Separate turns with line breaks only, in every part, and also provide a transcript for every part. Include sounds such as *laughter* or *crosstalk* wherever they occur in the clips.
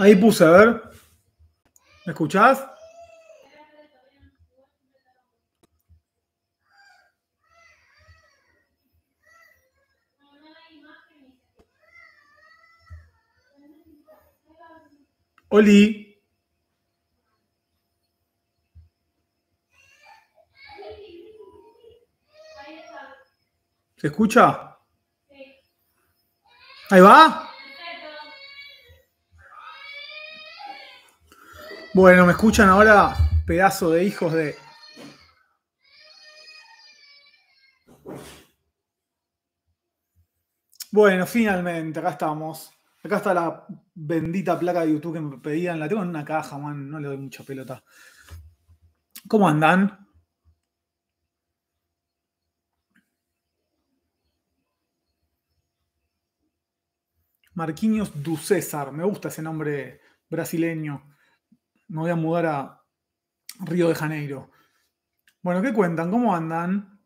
Ahí puse, a ver. ¿Me escuchás? Oli. ¿Se escucha? Ahí va. Bueno, ¿me escuchan ahora? Pedazo de hijos de... Bueno, finalmente, acá estamos. Acá está la bendita placa de YouTube que me pedían. La tengo en una caja, man. No le doy mucha pelota. ¿Cómo andan? Marquinhos du César. Me gusta ese nombre brasileño. Me voy a mudar a Río de Janeiro. Bueno, ¿qué cuentan? ¿Cómo andan?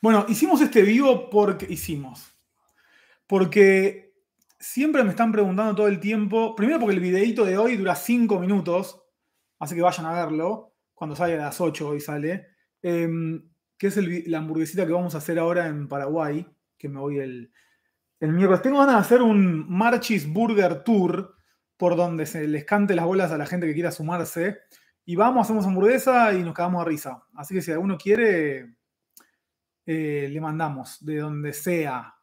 Bueno, hicimos este vivo porque hicimos. Porque siempre me están preguntando todo el tiempo. Primero porque el videito de hoy dura 5 minutos. Así que vayan a verlo. Cuando sale a las 8 hoy sale. Em, que es la hamburguesita que vamos a hacer ahora en Paraguay. Que me voy el, el miércoles. Tengo ganas de hacer un Marchis Burger Tour por donde se les cante las bolas a la gente que quiera sumarse. Y vamos, hacemos hamburguesa y nos quedamos a risa. Así que si alguno quiere, eh, le mandamos de donde sea.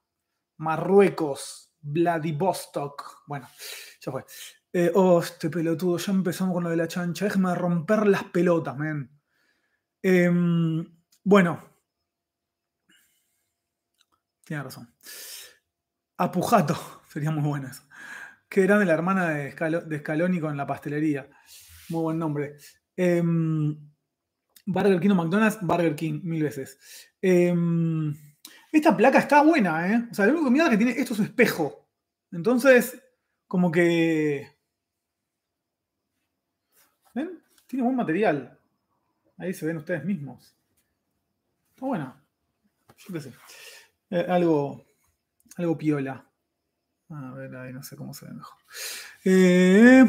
Marruecos, Vladivostok. Bueno, ya fue. Eh, oh, este pelotudo, ya empezamos con lo de la chancha. Déjame romper las pelotas, men. Em, bueno. Tiene razón. Apujato, *laughs* sería muy bueno eso. Que era de la hermana de, Scaloni con la pastelería. Muy buen nombre. Em, Burger King o McDonald's, Burger King, mil veces. Em, esta placa está buena, ¿eh? O sea, lo único que mira que tiene, esto es espejo. Entonces, como que... ¿Ven? Tiene buen material. Ahí se ven ustedes mismos. Está buena. Yo qué sé. Eh, algo algo piola. A ver, ahí no sé cómo se ve mejor. Eh,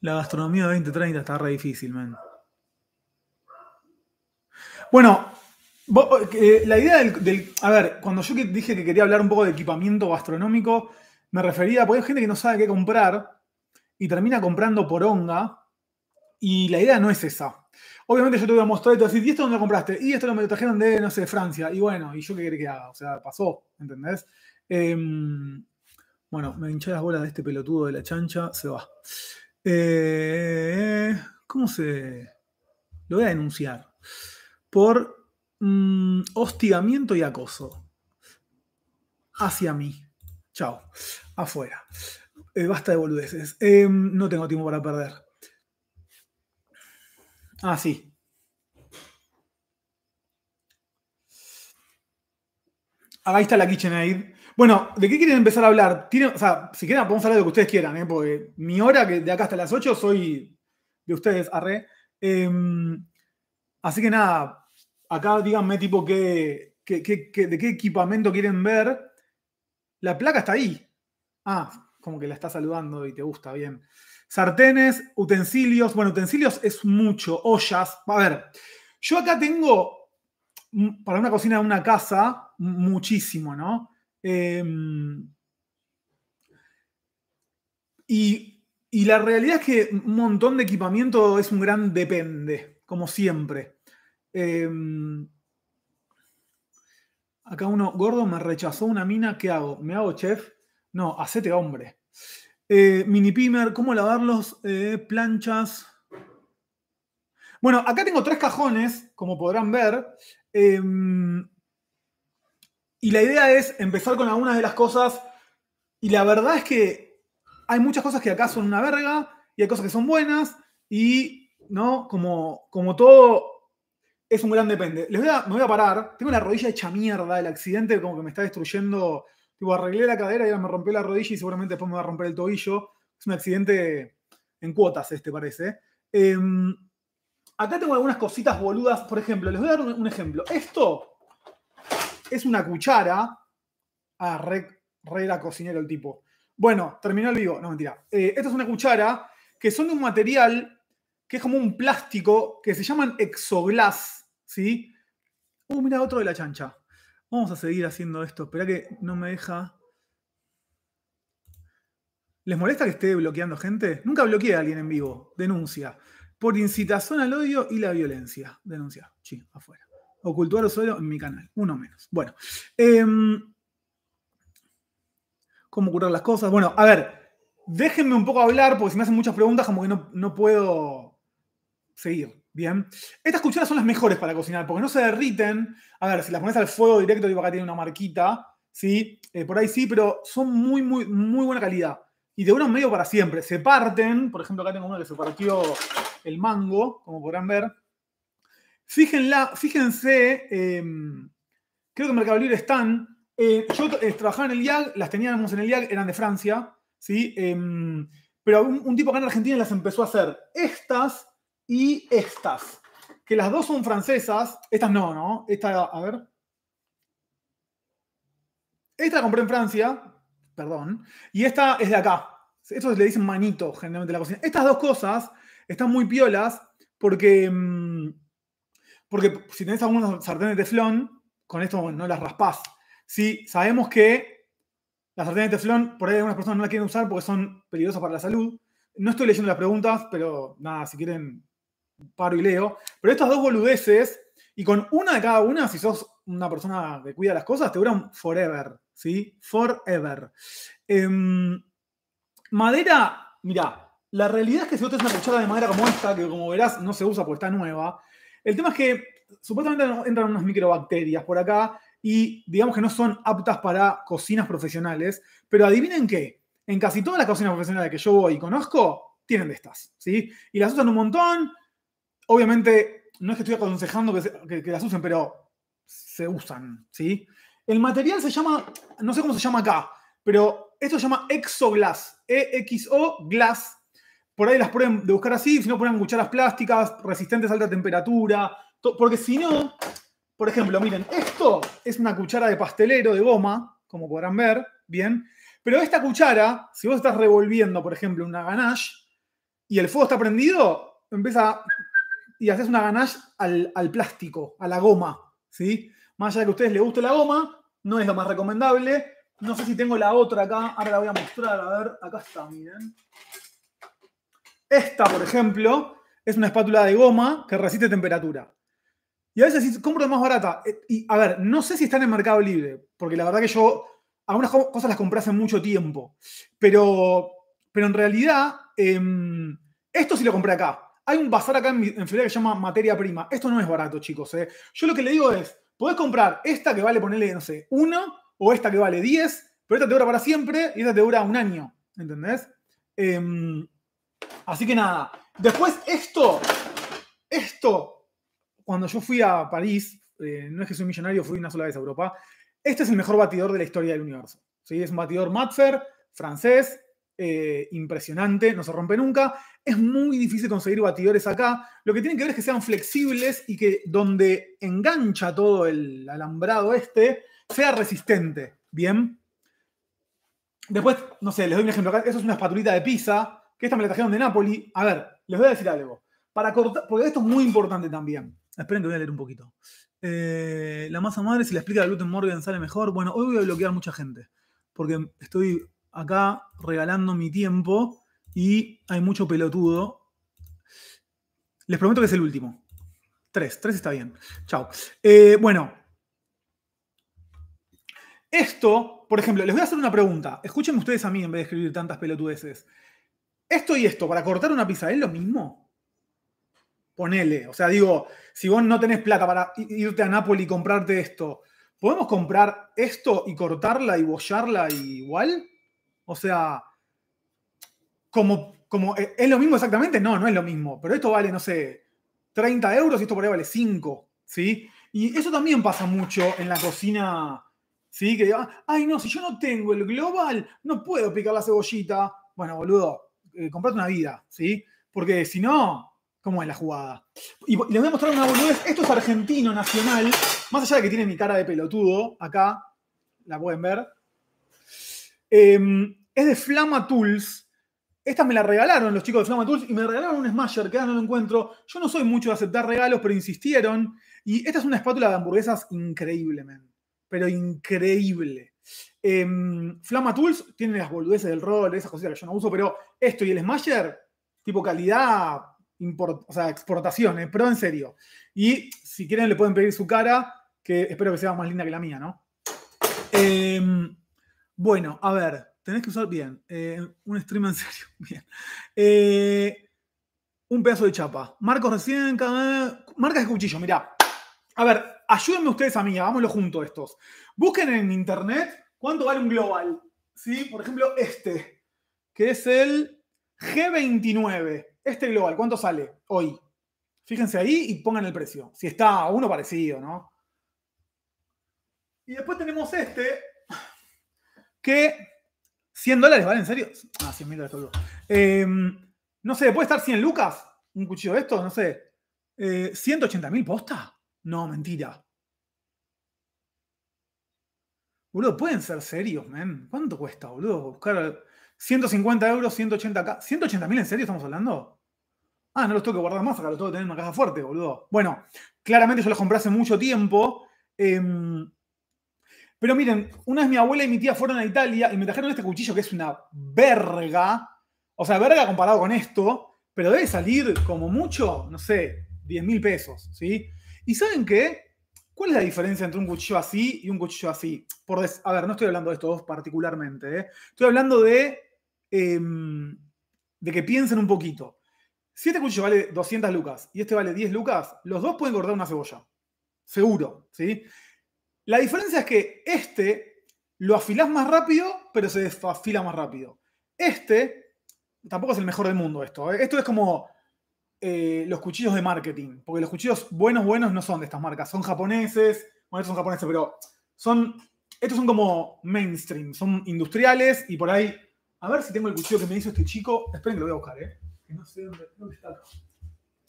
la gastronomía de 2030 está re difícil, man. Bueno, eh, la idea del, A ver, cuando yo dije que quería hablar un poco de equipamiento gastronómico, me refería, porque hay gente que no sabe qué comprar y termina comprando por onga. Y la idea no es esa. Obviamente yo te voy a mostrar y te voy ¿y esto dónde lo compraste? Y esto lo trajeron de, no sé, Francia. Y bueno, ¿y yo qué querés que haga? O sea, pasó, ¿entendés? Em, bueno, me hinché las bolas de este pelotudo de la chancha, se va. Eh, ¿Cómo se...? Lo voy a denunciar. Por mm, hostigamiento y acoso. Hacia mí. Chao. Afuera. Eh, basta de boludeces. Em, no tengo tiempo para perder. Ah, sí. Ahí está la KitchenAid. Bueno, ¿de qué quieren empezar a hablar? o sea, si quieren, podemos hablar de lo que ustedes quieran, ¿eh? porque mi hora, que de acá hasta las 8, soy de ustedes, arre. Em, así que nada, acá díganme tipo qué, de qué equipamiento quieren ver. La placa está ahí. Ah, como que la está saludando y te gusta, bien. Sartenes, utensilios. Bueno, utensilios es mucho. Ollas. A ver, yo acá tengo mm, para una cocina de una casa muchísimo, ¿no? Em, y, la realidad es que un montón de equipamiento es un gran depende, como siempre. Em, acá uno, gordo, me rechazó una mina, ¿qué hago? ¿Me hago chef? No, hacete hombre. Eh, mini pimer, cómo lavarlos, eh, planchas. Bueno, acá tengo tres cajones, como podrán ver. Em, y la idea es empezar con algunas de las cosas. Y la verdad es que hay muchas cosas que acá son una verga y hay cosas que son buenas. Y, ¿no? Como, como todo es un gran depende. Les voy a, me voy a parar. Tengo la rodilla hecha mierda. El accidente como que me está destruyendo Tipo, arreglé la cadera y ahora me rompió la rodilla y seguramente después me va a romper el tobillo. Es un accidente en cuotas, este parece. Em, acá tengo algunas cositas boludas. Por ejemplo, les voy a dar un, ejemplo. Esto es una cuchara. Ah, re, re era cocinero el tipo. Bueno, terminó el vivo. No, mentira. Eh, esta es una cuchara que son de un material que es como un plástico que se llaman exoglass, ¿sí? Uh, mira, otro de la chancha. Vamos a seguir haciendo esto. Espera que no me deja. ¿Les molesta que esté bloqueando gente? Nunca bloqueé a alguien en vivo. Denuncia. Por incitación al odio y la violencia. Denuncia. Sí, afuera. Ocultar usuario en mi canal. Uno menos. Bueno. Em, ¿Cómo curar las cosas? Bueno, a ver. Déjenme un poco hablar porque si me hacen muchas preguntas como que no, no puedo seguir. Bien. Estas cucharas son las mejores para cocinar porque no se derriten. A ver, si las pones al fuego directo, tipo acá tiene una marquita. ¿sí? Eh, por ahí sí, pero son muy, muy, muy buena calidad. Y de uno medio para siempre. Se parten. Por ejemplo, acá tengo uno que se partió el mango, como podrán ver. Fíjenla, fíjense, em, creo que en Mercado Libre están. Eh, yo eh, trabajaba en el IAG, las teníamos en el IAG, eran de Francia, ¿sí? Em, pero un, un tipo acá en Argentina las empezó a hacer. Estas y estas, que las dos son francesas. Estas no, ¿no? Esta, a ver. Esta la compré en Francia, perdón, y esta es de acá. Esto le dicen manito generalmente en la cocina. Estas dos cosas están muy piolas porque, mm, porque si tenés algunos sartenes de teflón, con esto no las raspás. Sí, sabemos que las sartenes de teflón, por ahí algunas personas no las quieren usar porque son peligrosas para la salud. No estoy leyendo las preguntas, pero nada, si quieren paro y leo. Pero estas dos boludeces, y con una de cada una, si sos una persona que cuida las cosas, te duran forever, ¿sí? Forever. Em, madera, mira, la realidad es que si vos tenés una cuchara de madera como esta, que como verás no se usa porque está nueva, el tema es que supuestamente entran unas microbacterias por acá y digamos que no son aptas para cocinas profesionales, pero adivinen qué, en casi todas las cocinas profesionales que yo voy y conozco, tienen de estas, ¿sí? Y las usan un montón, obviamente no es que estoy aconsejando que, las usen, pero se usan, ¿sí? El material se llama, no sé cómo se llama acá, pero esto se llama Exoglass, E-X-O Glass. Por ahí las pueden de buscar así, si no ponen cucharas plásticas, resistentes a alta temperatura, porque si no, por ejemplo, miren, esto es una cuchara de pastelero de goma, como podrán ver, bien, pero esta cuchara, si vos estás revolviendo, por ejemplo, una ganache y el fuego está prendido, empieza y haces una ganache al, plástico, a la goma, ¿sí? Más allá de que a ustedes les guste la goma, no es lo más recomendable. No sé si tengo la otra acá, ahora la voy a mostrar, a ver, acá está, miren. Esta, por ejemplo, es una espátula de goma que resiste temperatura. Y a veces compro más barata. Eh, y a ver, no sé si está en el Mercado Libre, porque la verdad que yo algunas cosas las compré hace mucho tiempo. Pero, pero en realidad, em, esto sí lo compré acá. Hay un bazar acá en, Florida que se llama materia prima. Esto no es barato, chicos. ¿eh? Yo lo que le digo es, podés comprar esta que vale, ponerle, no sé, uno, o esta que vale 10, pero esta te dura para siempre y esta te dura un año. ¿Entendés? Em, así que nada. Después, esto, esto, cuando yo fui a París, eh, no es que soy millonario, fui una sola vez a Europa, este es el mejor batidor de la historia del universo. Es un batidor Matfer, francés, eh, impresionante, no se rompe nunca. Es muy difícil conseguir batidores acá. Lo que tienen que ver es que sean flexibles y que donde engancha todo el alambrado este sea resistente. Bien. Después, no sé, les doy un ejemplo. Eso es una espatulita de pizza, que esta me la trajeron de Napoli. A ver, les voy a decir algo. Para cortar, porque esto es muy importante también. Esperen que voy a leer un poquito. Eh, la masa madre, si la explica la gluten Morgan sale mejor. Bueno, hoy voy a bloquear mucha gente. Porque estoy acá regalando mi tiempo y hay mucho pelotudo. Les prometo que es el último. Tres, tres está bien. Chao. Eh, bueno. Esto, por ejemplo, les voy a hacer una pregunta. Escúchenme ustedes a mí en vez de escribir tantas pelotudeces. Esto y esto, para cortar una pizza, ¿es lo mismo? Ponele. O sea, digo, si vos no tenés plata para irte a Nápoles y comprarte esto, ¿podemos comprar esto y cortarla y bollarla igual? O sea, como, como, eh, ¿es lo mismo exactamente? No, no es lo mismo. Pero esto vale, no sé, 30 euros y esto por ahí vale 5, ¿sí? Y eso también pasa mucho en la cocina, ¿sí? Que ay, no, si yo no tengo el global, no puedo picar la cebollita. Bueno, boludo, eh, comprate una vida, ¿sí? Porque si no, cómo es la jugada. Y les voy a mostrar una boludez. Esto es argentino, nacional. Más allá de que tiene mi cara de pelotudo, acá, la pueden ver. Em, es de Flama Tools. Esta me la regalaron los chicos de Flama Tools y me regalaron un Smasher que ahora no lo encuentro. Yo no soy mucho de aceptar regalos, pero insistieron. Y esta es una espátula de hamburguesas increíble, Pero increíble. Em, Flama Tools tiene las boludeces del rol, esas cositas que yo no uso, pero esto y el Smasher, tipo calidad, o sea, exportaciones, pero en serio. Y si quieren le pueden pedir su cara, que espero que sea más linda que la mía, ¿no? Em, bueno, a ver, tenés que usar bien. Eh, un stream en serio. *laughs* Bien. Eh, un pedazo de chapa. Marcos recién. Marcas de cuchillo, mirá. A ver, ayúdenme ustedes a mí, hagámoslo juntos estos. Busquen en internet cuánto vale un global. ¿Sí? Por ejemplo, este, que es el G29. Este global, ¿cuánto sale hoy? Fíjense ahí y pongan el precio. Si está uno parecido, ¿no? Y después tenemos este, que 100 dólares, ¿vale? ¿En serio? Ah, 100 mil dólares. Eh, no sé, ¿puede estar 100 lucas? ¿Un cuchillo de esto? No sé. Eh, ¿180 mil posta? No, mentira. Boludo, pueden ser serios, men. ¿Cuánto cuesta, boludo? Buscar 150 euros, 180 ¿180 mil en serio estamos hablando? Ah, no los tengo que guardar más, acá los tengo que tener en una caja fuerte, boludo. Bueno, claramente yo los compré hace mucho tiempo. Em, pero miren, una vez mi abuela y mi tía fueron a Italia y me trajeron este cuchillo que es una verga. O sea, verga comparado con esto, pero debe salir como mucho, no sé, 10 mil pesos, ¿sí? ¿Y saben qué? ¿Cuál es la diferencia entre un cuchillo así y un cuchillo así? Por a ver, no estoy hablando de estos dos particularmente, ¿eh? Estoy hablando de, em, de que piensen un poquito. Si este cuchillo vale 200 lucas y este vale 10 lucas, los dos pueden cortar una cebolla. Seguro, ¿sí? La diferencia es que este lo afilás más rápido, pero se desafila más rápido. Este, tampoco es el mejor del mundo esto. ¿eh? Esto es como eh, los cuchillos de marketing, porque los cuchillos buenos, buenos no son de estas marcas, son japoneses, bueno, estos son japoneses, pero son, estos son como mainstream, son industriales y por ahí, a ver si tengo el cuchillo que me hizo este chico, esperen que lo voy a buscar, ¿eh? No sé dónde.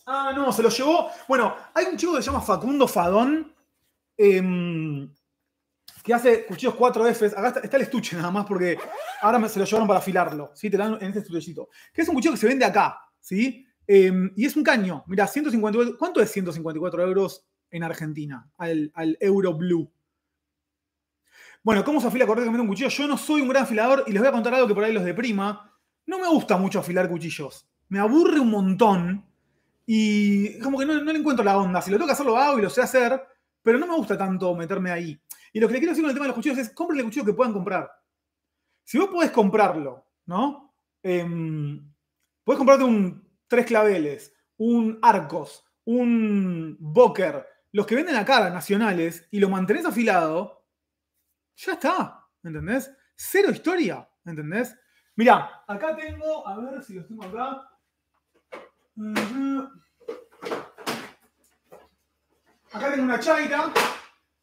Ah, no, se lo llevó. Bueno, hay un chico que se llama Facundo Fadón, Em, que hace cuchillos 4Fs. Acá está, el estuche nada más porque ahora se lo llevaron para afilarlo. ¿sí? Te dan en este estuchecito. Que es un cuchillo que se vende acá. ¿sí? Em, y es un caño. Mira, 154. ¿Cuánto es 154 euros en Argentina? Al, al Euro Blue. Bueno, ¿cómo se afila correctamente un cuchillo? Yo no soy un gran afilador y les voy a contar algo que por ahí los deprima. No me gusta mucho afilar cuchillos. Me aburre un montón y como que no, no le encuentro la onda. Si lo tengo que hacer, lo hago y lo sé hacer pero no me gusta tanto meterme ahí. Y lo que le quiero decir con el tema de los cuchillos es, compren el cuchillo que puedan comprar. Si vos podés comprarlo, ¿no? Eh, podés comprarte un tres claveles, un arcos, un boker, los que venden acá, nacionales, y lo mantenés afilado, ya está, ¿entendés? Cero historia, ¿entendés? Mirá, acá tengo, a ver si los tengo acá. Acá tengo una chaira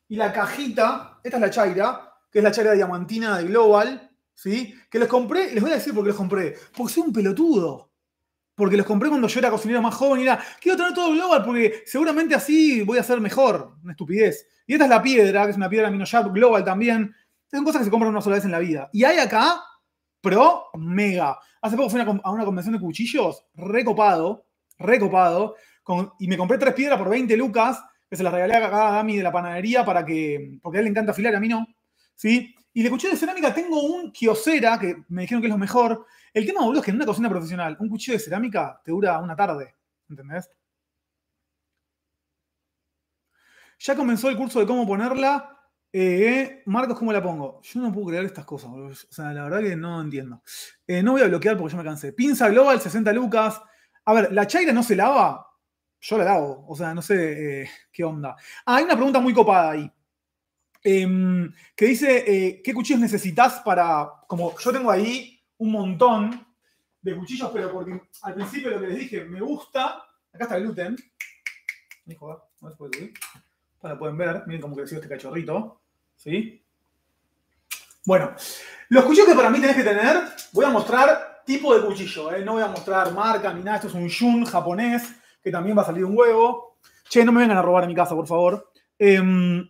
y la cajita, esta es la chaira, que es la chaira diamantina de Global, ¿sí? Que les compré, les voy a decir por qué los compré. Porque soy un pelotudo. Porque los compré cuando yo era cocinero más joven y era, quiero tener todo Global porque seguramente así voy a ser mejor. Una estupidez. Y esta es la piedra, que es una piedra Minoshop Global también. Son cosas que se compran una sola vez en la vida. Y hay acá, pro, mega. Hace poco fui a una convención de cuchillos, recopado, recopado, y me compré tres piedras por 20 lucas que se las regalé a Gami de la panadería para que, porque a él le encanta afilar, a mí no. ¿Sí? Y de cuchillo de cerámica tengo un kiosera, que me dijeron que es lo mejor. El tema, boludo, es que en una cocina profesional, un cuchillo de cerámica te dura una tarde. ¿Entendés? Ya comenzó el curso de cómo ponerla. Eh, Marcos, ¿cómo la pongo? Yo no puedo crear estas cosas, boludo. O sea, la verdad que no entiendo. Eh, no voy a bloquear porque ya me cansé. Pinza Global, 60 lucas. A ver, ¿la chaira no se lava? Yo la hago, o sea, no sé eh, qué onda. Ah, hay una pregunta muy copada ahí. Em, que dice, eh, ¿qué cuchillos necesitas para, como yo tengo ahí un montón de cuchillos, pero porque al principio lo que les dije, me gusta, acá está el gluten, Hijo, no puede Para pueden ver, miren cómo creció este cachorrito, ¿sí? Bueno, los cuchillos que para mí tenés que tener, voy a mostrar tipo de cuchillo, ¿eh? no voy a mostrar marca ni nada, esto es un Shun japonés, que también va a salir un huevo. Che, no me vengan a robar a mi casa, por favor. Em,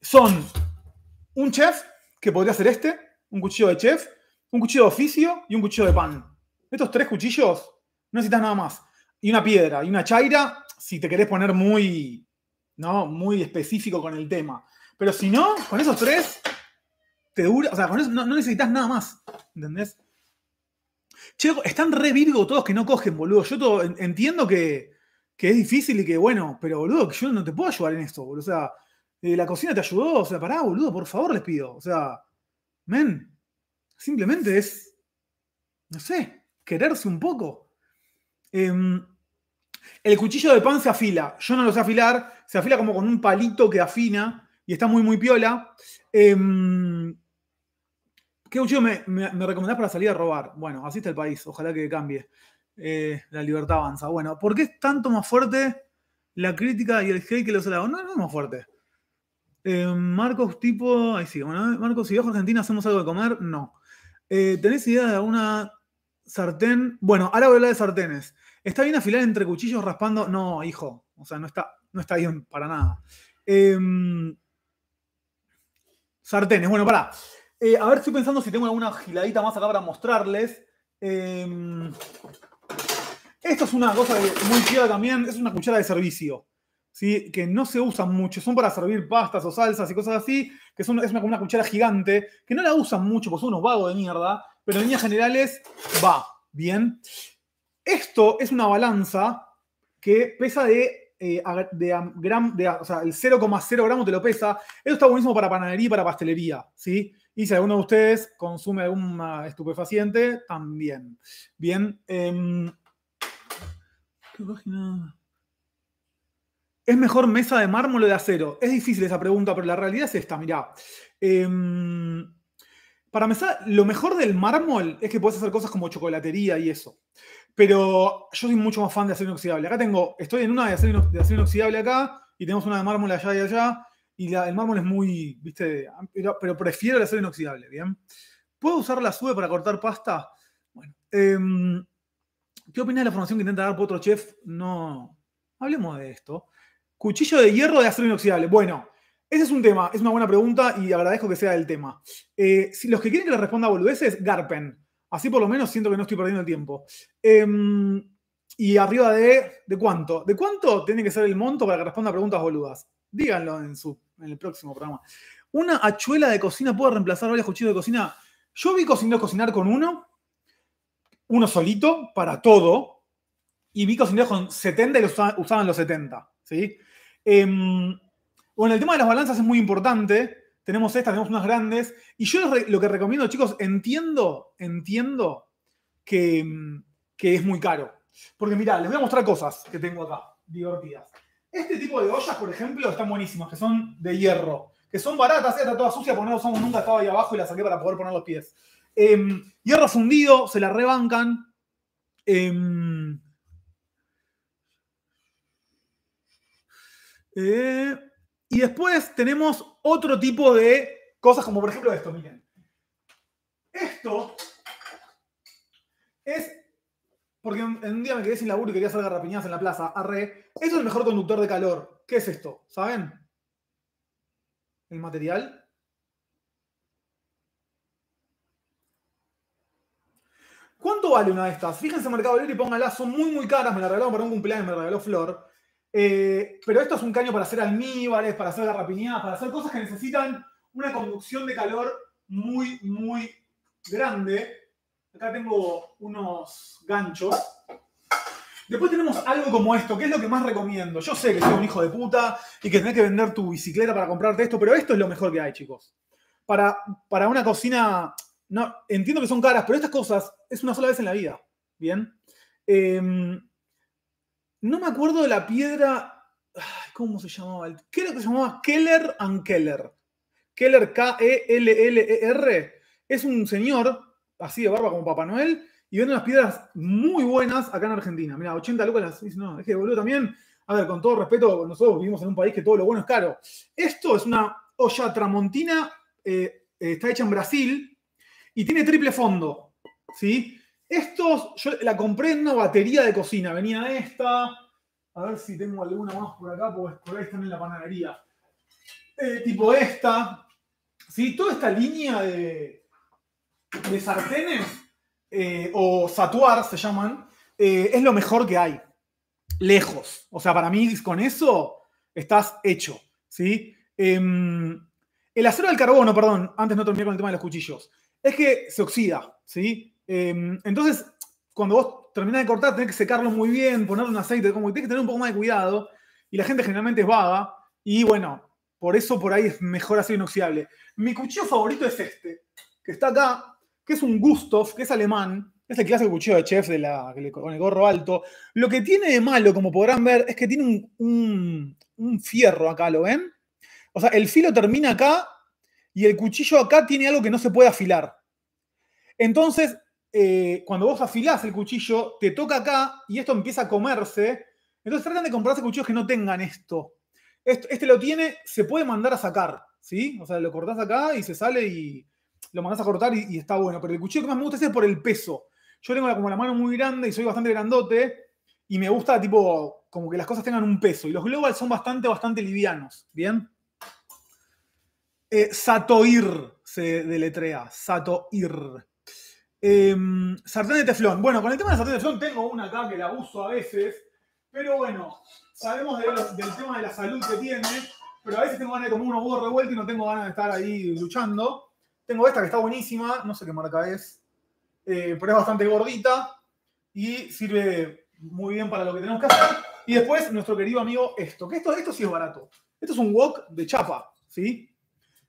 son un chef, que podría ser este, un cuchillo de chef, un cuchillo de oficio y un cuchillo de pan. Estos tres cuchillos no necesitas nada más. Y una piedra y una chaira, si te querés poner muy, ¿no? muy específico con el tema. Pero si no, con esos tres, te dura. O sea, con eso no, necesitas nada más. ¿Entendés? Che, están re virgo todos que no cogen, boludo. Yo entiendo que, es difícil y que, bueno, pero boludo, que yo no te puedo ayudar en esto, boludo. O sea, eh, la cocina te ayudó. O sea, pará, boludo, por favor, les pido. O sea, men, simplemente es, no sé, quererse un poco. Em, el cuchillo de pan se afila. Yo no lo sé afilar. Se afila como con un palito que afina y está muy, muy piola. Em, ¿Qué cuchillo me, recomendás para salir a robar? Bueno, así está el país. Ojalá que cambie. Eh, la libertad avanza. Bueno, ¿por qué es tanto más fuerte la crítica y el hate que los halagos? No, no es más fuerte. Em, Marcos, tipo. Ahí sí. Bueno, Marcos, si viajo a Argentina, ¿hacemos algo de comer? No. Eh, ¿Tenés idea de alguna sartén? Bueno, ahora voy a hablar de sartenes. ¿Está bien afilar entre cuchillos raspando? No, hijo. O sea, no está, no está bien para nada. Em, sartenes. Bueno, pará. Eh, a ver, estoy pensando si tengo alguna giladita más acá para mostrarles. Em, esto es una cosa muy chida también. Es una cuchara de servicio. ¿sí? Que no se usan mucho. Son para servir pastas o salsas y cosas así. Que son, es una, una cuchara gigante. Que no la usan mucho porque son unos vagos de mierda. Pero en líneas generales va. Bien. Esto es una balanza que pesa de, eh, de, de o sea, el 0,0 gramos te lo pesa. Esto está buenísimo para panadería y para pastelería, ¿sí? Y si alguno de ustedes consume algún estupefaciente, también. Bien. Em, ¿Qué página? ¿Es mejor mesa de mármol o de acero? Es difícil esa pregunta, pero la realidad es esta, mirá. Em, para mesa, lo mejor del mármol es que puedes hacer cosas como chocolatería y eso. Pero yo soy mucho más fan de acero inoxidable. Acá tengo, estoy en una de acero, inoxidable acá y tenemos una de mármol allá y allá. Y el mármol es muy, viste, pero, prefiero el acero inoxidable, ¿bien? ¿Puedo usar la sube para cortar pasta? Bueno, em, ¿qué opinas de la formación que intenta dar otro Chef? No, hablemos de esto. Cuchillo de hierro de acero inoxidable. Bueno, ese es un tema, es una buena pregunta y agradezco que sea el tema. Eh, si los que quieren que les responda boludeces, Garpen. Así por lo menos siento que no estoy perdiendo el tiempo. Em, y arriba de, ¿de cuánto? ¿De cuánto tiene que ser el monto para que responda preguntas boludas? Díganlo en, su, en el próximo programa. ¿Una hachuela de cocina puede reemplazar varios cuchillos de cocina? Yo vi cocinar cocinar con uno, uno solito, para todo, y vi cocinar con 70 y los usaban los 70. ¿sí? Em, bueno, el tema de las balanzas es muy importante tenemos estas, tenemos unas grandes. Y yo lo que recomiendo, chicos, entiendo, entiendo que, que es muy caro. Porque mirá, les voy a mostrar cosas que tengo acá, divertidas. Este tipo de ollas, por ejemplo, están buenísimas, que son de hierro, que son baratas, esta toda sucia, porque no usamos nunca, estaba ahí abajo y la saqué para poder poner los pies. Em, hierro fundido, se la rebancan. Em, eh, y después tenemos otro tipo de cosas, como por ejemplo esto, miren. Esto es. Porque un, día me quedé sin laburo y quería hacer garrapiñadas en la plaza. Arre. Eso es el mejor conductor de calor. ¿Qué es esto? ¿Saben? El material. ¿Cuánto vale una de estas? Fíjense en Mercado Libre y pónganla, son muy muy caras, me la regalaron para un cumpleaños, me la regaló Flor. Eh, pero esto es un caño para hacer almíbares, para hacer garrapiñadas, para hacer cosas que necesitan una conducción de calor muy, muy grande. Acá tengo unos ganchos. Después tenemos algo como esto, que es lo que más recomiendo. Yo sé que soy un hijo de puta y que tenés que vender tu bicicleta para comprarte esto, pero esto es lo mejor que hay, chicos. Para, para una cocina, no, entiendo que son caras, pero estas cosas es una sola vez en la vida. Bien. Eh, no me acuerdo de la piedra. ¿Cómo se llamaba? Creo que se llamaba Keller and Keller. Keller, K-E-L-L-E-R. Es un señor, así de barba como Papá Noel, y vende unas piedras muy buenas acá en Argentina. Mira, 80 lucas las. No, es que boludo también. A ver, con todo respeto, nosotros vivimos en un país que todo lo bueno es caro. Esto es una olla tramontina, eh, está hecha en Brasil y tiene triple fondo. ¿Sí? Estos, yo la compré en una batería de cocina. Venía esta. A ver si tengo alguna más por acá, porque por ahí están en la panadería. Eh, tipo esta. ¿Sí? Toda esta línea de, de sartenes, eh, o satuar se llaman, eh, es lo mejor que hay. Lejos. O sea, para mí con eso estás hecho. ¿sí? Em, el acero del carbono, perdón, antes no terminé con el tema de los cuchillos, es que se oxida. ¿sí? Em, entonces, cuando vos terminás de cortar, tenés que secarlo muy bien, ponerle un aceite, como que tenés que tener un poco más de cuidado. Y la gente generalmente es vaga. Y bueno, por eso por ahí es mejor acero inoxidable. Mi cuchillo favorito es este, que está acá, que es un Gustav, que es alemán. Es el clásico cuchillo de chef de la, con el gorro alto. Lo que tiene de malo, como podrán ver, es que tiene un, un fierro acá, ¿lo ven? O sea, el filo termina acá y el cuchillo acá tiene algo que no se puede afilar. Entonces, eh, cuando vos afilás el cuchillo, te toca acá y esto empieza a comerse. Entonces tratan de comprarse cuchillos que no tengan esto. Este, lo tiene, se puede mandar a sacar, ¿sí? O sea, lo cortás acá y se sale y lo mandás a cortar y, está bueno. Pero el cuchillo que más me gusta es por el peso. Yo tengo como la mano muy grande y soy bastante grandote y me gusta tipo como que las cosas tengan un peso. Y los global son bastante, bastante livianos, ¿bien? Eh, Satoir se deletrea, Satoir. Em, sartén de teflón. Bueno, con el tema de sartén de teflón tengo una acá que la uso a veces, pero bueno, sabemos del tema de la salud que tiene, pero a veces tengo ganas de comer unos huevos revueltos y no tengo ganas de estar ahí luchando. Tengo esta que está buenísima, no sé qué marca es, eh, pero es bastante gordita y sirve muy bien para lo que tenemos que hacer. Y después nuestro querido amigo esto, que esto, esto sí es barato. Esto es un wok de chapa, ¿sí?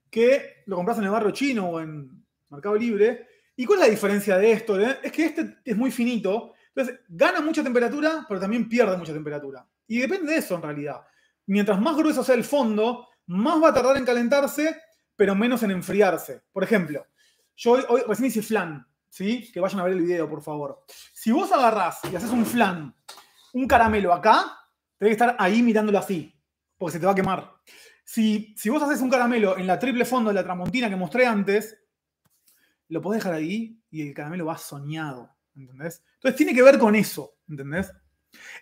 Que lo compras en el barrio chino o en Mercado Libre ¿Y cuál es la diferencia de esto? Eh? Es que este es muy finito, entonces gana mucha temperatura, pero también pierde mucha temperatura. Y depende de eso en realidad. Mientras más grueso sea el fondo, más va a tardar en calentarse, pero menos en enfriarse. Por ejemplo, yo hoy, recién hice flan, ¿sí? Que vayan a ver el video, por favor. Si vos agarrás y haces un flan, un caramelo acá, tenés que estar ahí mirándolo así, porque se te va a quemar. Si, si vos haces un caramelo en la triple fondo de la tramontina que mostré antes, lo podés dejar ahí y el caramelo va soñado, ¿entendés? Entonces tiene que ver con eso, ¿entendés?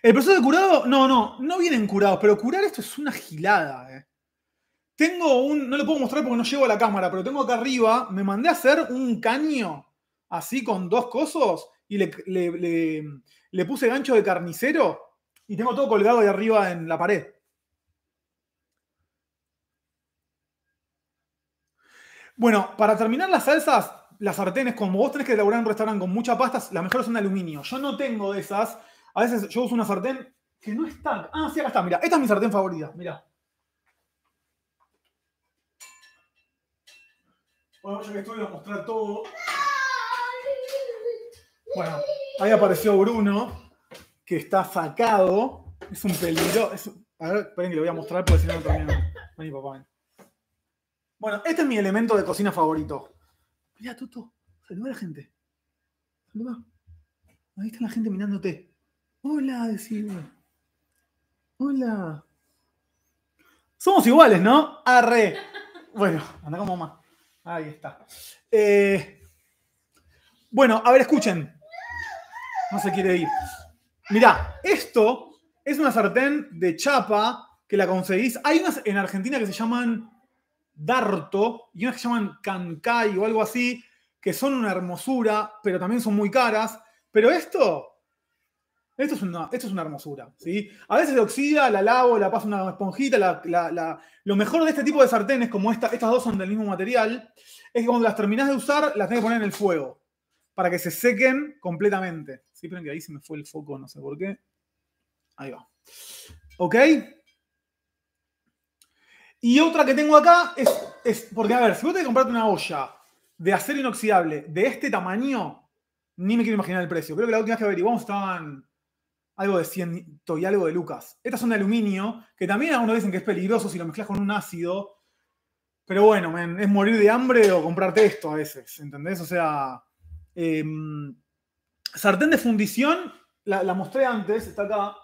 El proceso de curado, no, no, no vienen curados, pero curar esto es una gilada, ¿eh? Tengo un, no lo puedo mostrar porque no llevo a la cámara, pero tengo acá arriba, me mandé a hacer un caño así con dos cosos y le, le puse gancho de carnicero y tengo todo colgado ahí arriba en la pared. Bueno, para terminar las salsas, las sartenes, como vos tenés que elaborar un restaurante con mucha pasta, las mejores son de aluminio. Yo no tengo de esas. A veces yo uso una sartén que no está. Ah, sí, acá está. Mira, esta es mi sartén favorita. Mira. Bueno, ya que estoy, voy a mostrar todo. Bueno, ahí apareció Bruno, que está sacado. Es un peligro. A ver, esperen que lo voy a mostrar porque si no, no termino. Vení, papá, ven. Bueno, este es mi elemento de cocina favorito. Mira, Tuto, saluda a la gente. Saluda. Ahí está la gente mirándote. Hola, decime. Hola. Somos iguales, ¿no? Arre. Bueno, anda como más. Ahí está. Eh, bueno, a ver, escuchen. No se quiere ir. Mirá, esto es una sartén de chapa que la conseguís. Hay unas en Argentina que se llaman Darto y unas que se llaman Kankay o algo así, que son una hermosura, pero también son muy caras. Pero esto, esto es una, esto es una hermosura. ¿sí? A veces se oxida, la lavo, la paso una esponjita. lo mejor de este tipo de sartenes, como esta, estas dos son del mismo material, es que cuando las terminas de usar, las tenés que poner en el fuego para que se sequen completamente. ¿Sí? Esperen que ahí se me fue el foco, no sé por qué. Ahí va. ¿Ok? Y otra que tengo acá es, porque, a ver, si vos tenés que comprarte una olla de acero inoxidable de este tamaño, ni me quiero imaginar el precio. Creo que la última vez que averiguamos estaban algo de 100 y algo de lucas. Estas son de aluminio, que también algunos dicen que es peligroso si lo mezclas con un ácido. Pero bueno, es morir de hambre o comprarte esto a veces, ¿entendés? O sea, em, sartén de fundición, la, mostré antes, está acá.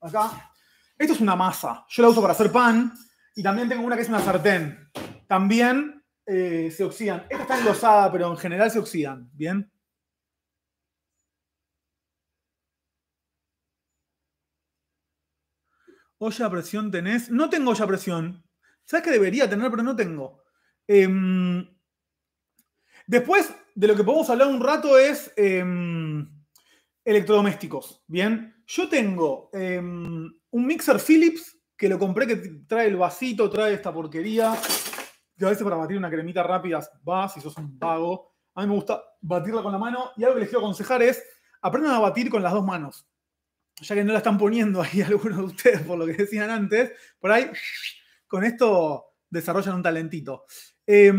Acá. Esto es una masa. Yo la uso para hacer pan. Y también tengo una que es una sartén. También eh, se oxidan. Esta está enlosada, pero en general se oxidan. ¿Bien? Olla presión tenés. No tengo olla presión. ¿Sabes que debería tener, pero no tengo? Em, después de lo que podemos hablar un rato es em, electrodomésticos. Bien, yo tengo em, un mixer Philips que lo compré que trae el vasito, trae esta porquería. Que a veces para batir una cremita rápida va, si sos un vago. A mí me gusta batirla con la mano. Y algo que les quiero aconsejar es aprendan a batir con las dos manos. Ya que no la están poniendo ahí algunos de ustedes por lo que decían antes, por ahí con esto desarrollan un talentito. Eh,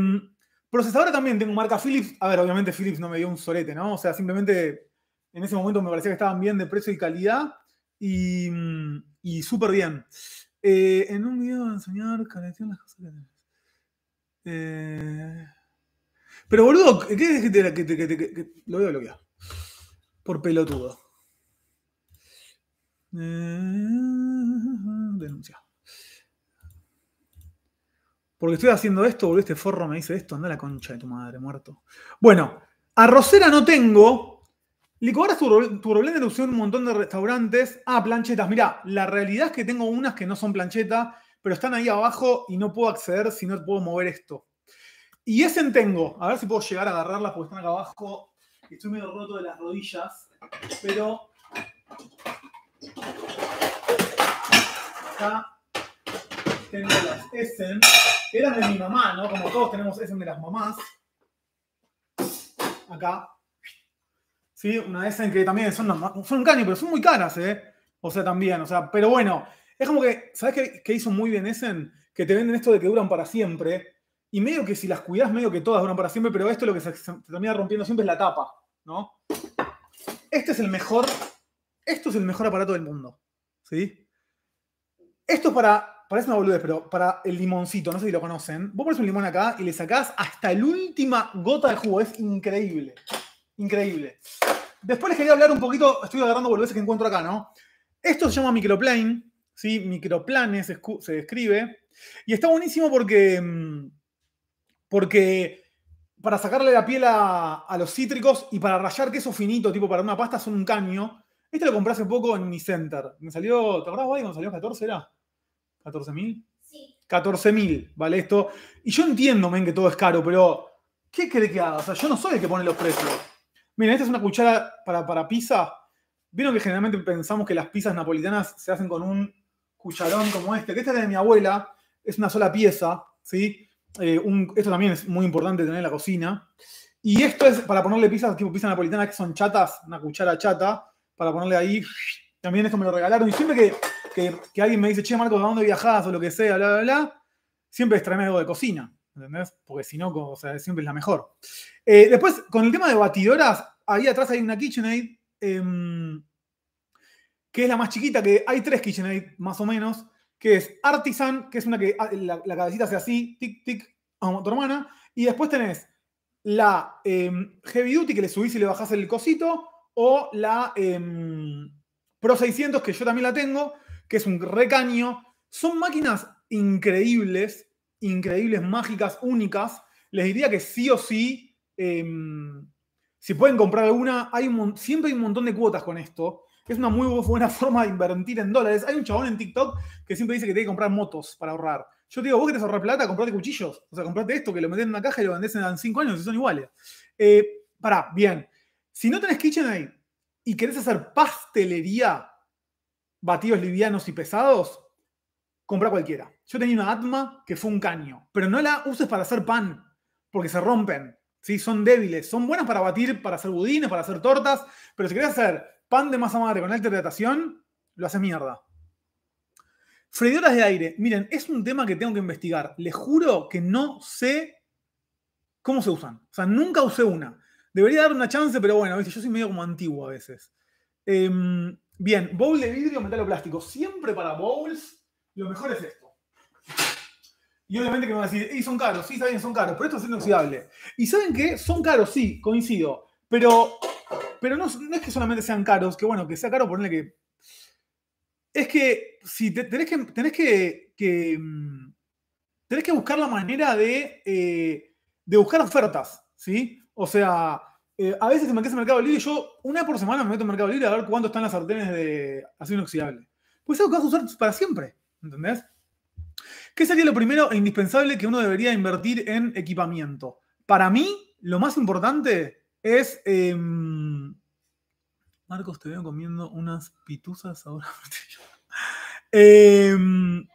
procesadora también tengo marca Philips. A ver, obviamente Philips no me dio un sorete, ¿no? O sea, simplemente en ese momento me parecía que estaban bien de precio y calidad y, y súper bien. Eh, en un video de enseñar las cosas que tenés. Eh, pero boludo, ¿qué es que, te, que, que, que, lo a bloquear? Por pelotudo. Eh, denuncia. Porque estoy haciendo esto, boludo, este forro me dice esto, anda la concha de tu madre, muerto. Bueno, arrocera no tengo. Licuadoras Turboblender lo usé un montón de restaurantes. Ah, planchetas. Mirá, la realidad es que tengo unas que no son plancheta, pero están ahí abajo y no puedo acceder si no puedo mover esto. Y ese tengo. A ver si puedo llegar a agarrarlas porque están acá abajo. Estoy medio roto de las rodillas. Pero. Acá tengo las Essen. Eran de mi mamá, ¿no? Como todos tenemos Essen de las mamás. Acá. ¿Sí? Una Essen que también son, son un caño, pero son muy caras, ¿eh? O sea, también. O sea, pero bueno. Es como que, ¿sabes qué, qué hizo muy bien Essen? Que te venden esto de que duran para siempre. Y medio que si las cuidas, medio que todas duran para siempre, pero esto lo que se, termina rompiendo siempre es la tapa, ¿no? Este es el mejor, esto es el mejor aparato del mundo, ¿sí? Esto es para, parece una boludez, pero para el limoncito, no sé si lo conocen. Vos pones un limón acá y le sacás hasta la última gota de jugo, es increíble, increíble. Después les quería hablar un poquito, estoy agarrando boludeces que encuentro acá, ¿no? Esto se llama microplane, ¿sí? Microplanes se, se escribe. Y está buenísimo porque mm, porque para sacarle la piel a, los cítricos y para rayar queso finito, tipo para una pasta, son un caño. Este lo compré hace poco en mi center. Me salió, ¿te acordás, cuando salió 14 era? ¿14 mil? Sí. 14 mil, ¿vale? Esto. Y yo entiendo, men, que todo es caro, pero ¿qué cree que haga? O sea, yo no soy el que pone los precios. Miren, esta es una cuchara para, para pizza. Vieron que generalmente pensamos que las pizzas napolitanas se hacen con un cucharón como este, que esta es de mi abuela, es una sola pieza, ¿sí? Eh, esto también es muy importante tener en la cocina. Y esto es para ponerle pizzas tipo pizza napolitana que son chatas, una cuchara chata, para ponerle ahí. También esto me lo regalaron. Y siempre que, que, alguien me dice, che, Marco, ¿a dónde viajás? O lo que sea, bla, bla, bla, siempre es algo de cocina. ¿Entendés? Porque si no, o sea, siempre es la mejor. Eh, después, con el tema de batidoras, ahí atrás hay una KitchenAid, em, que es la más chiquita, que hay tres KitchenAid más o menos que es Artisan, que es una que ah, la, cabecita hace así, tic, tic, a tu hermana. Y después tenés la em, Heavy Duty, que le subís y le bajás el cosito, o la em, Pro 600, que yo también la tengo, que es un recaño. Son máquinas increíbles, increíbles, mágicas, únicas. Les diría que sí o sí, em, si pueden comprar alguna, hay siempre hay un montón de cuotas con esto es una muy buena *laughs* forma de invertir en dólares. Hay un chabón en TikTok que siempre dice que tiene que comprar motos para ahorrar. Yo te digo, vos querés ahorrar plata, comprate cuchillos. O sea, comprate esto que lo metés en una caja y lo vendés en 5 años y son iguales. Eh, pará, bien. Si no tenés KitchenAid y querés hacer pastelería, batidos livianos y pesados, compra cualquiera. Yo tenía una Atma que fue un caño, pero no la uses para hacer pan, porque se rompen. ¿sí? Son débiles, son buenas para batir, para hacer budines, para hacer tortas, pero si querés hacer pan de masa madre con alta hidratación, lo hace mierda. Freidoras de aire. Miren, es un tema que tengo que investigar. Les juro que no sé cómo se usan. O sea, nunca usé una. Debería dar una chance, pero bueno, yo soy medio como antiguo a veces. Em, bien, bowl de vidrio, metal o plástico. Siempre para bowls, lo mejor es esto. Y obviamente que me van a decir, y son caros, sí, saben, son caros, pero esto es inoxidable. Y saben que son caros, sí, coincido. Pero pero no, es que solamente sean caros, que bueno, que sea caro ponerle que. Es que si tenés que. Tenés que, mm, tenés que buscar la manera de, eh, de buscar ofertas, ¿sí? O sea, eh, a veces te metes en Mercado Libre y yo una vez por semana me meto en Mercado Libre a ver cuánto están las sartenes de acero inoxidable. Pues es algo que vas a usar para siempre, ¿entendés? ¿Qué sería lo primero e indispensable que uno debería invertir en equipamiento? Para mí, lo más importante es... Em, Marcos, te veo comiendo unas pituzas ahora. *laughs* Em,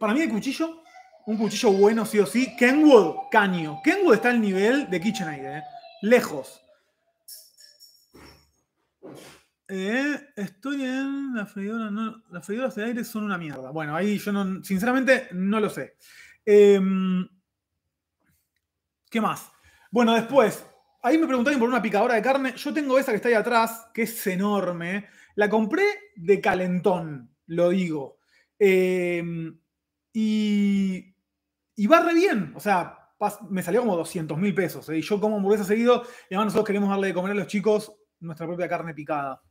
para mí el cuchillo, un cuchillo bueno sí o sí. Kenwood, caño. Kenwood está al nivel de KitchenAid, ¿eh? lejos. Eh, estoy en las freidoras de aire son una mierda. Bueno, ahí yo sinceramente no lo sé. Em, ¿Qué más? Bueno, después, ahí me preguntaron por una picadora de carne. Yo tengo esa que está ahí atrás, que es enorme. La compré de calentón, lo digo. Em, y, y va re bien. O sea, me salió como 200 mil pesos. ¿eh? Y yo como hamburguesa seguido, y además nosotros queremos darle de comer a los chicos nuestra propia carne picada.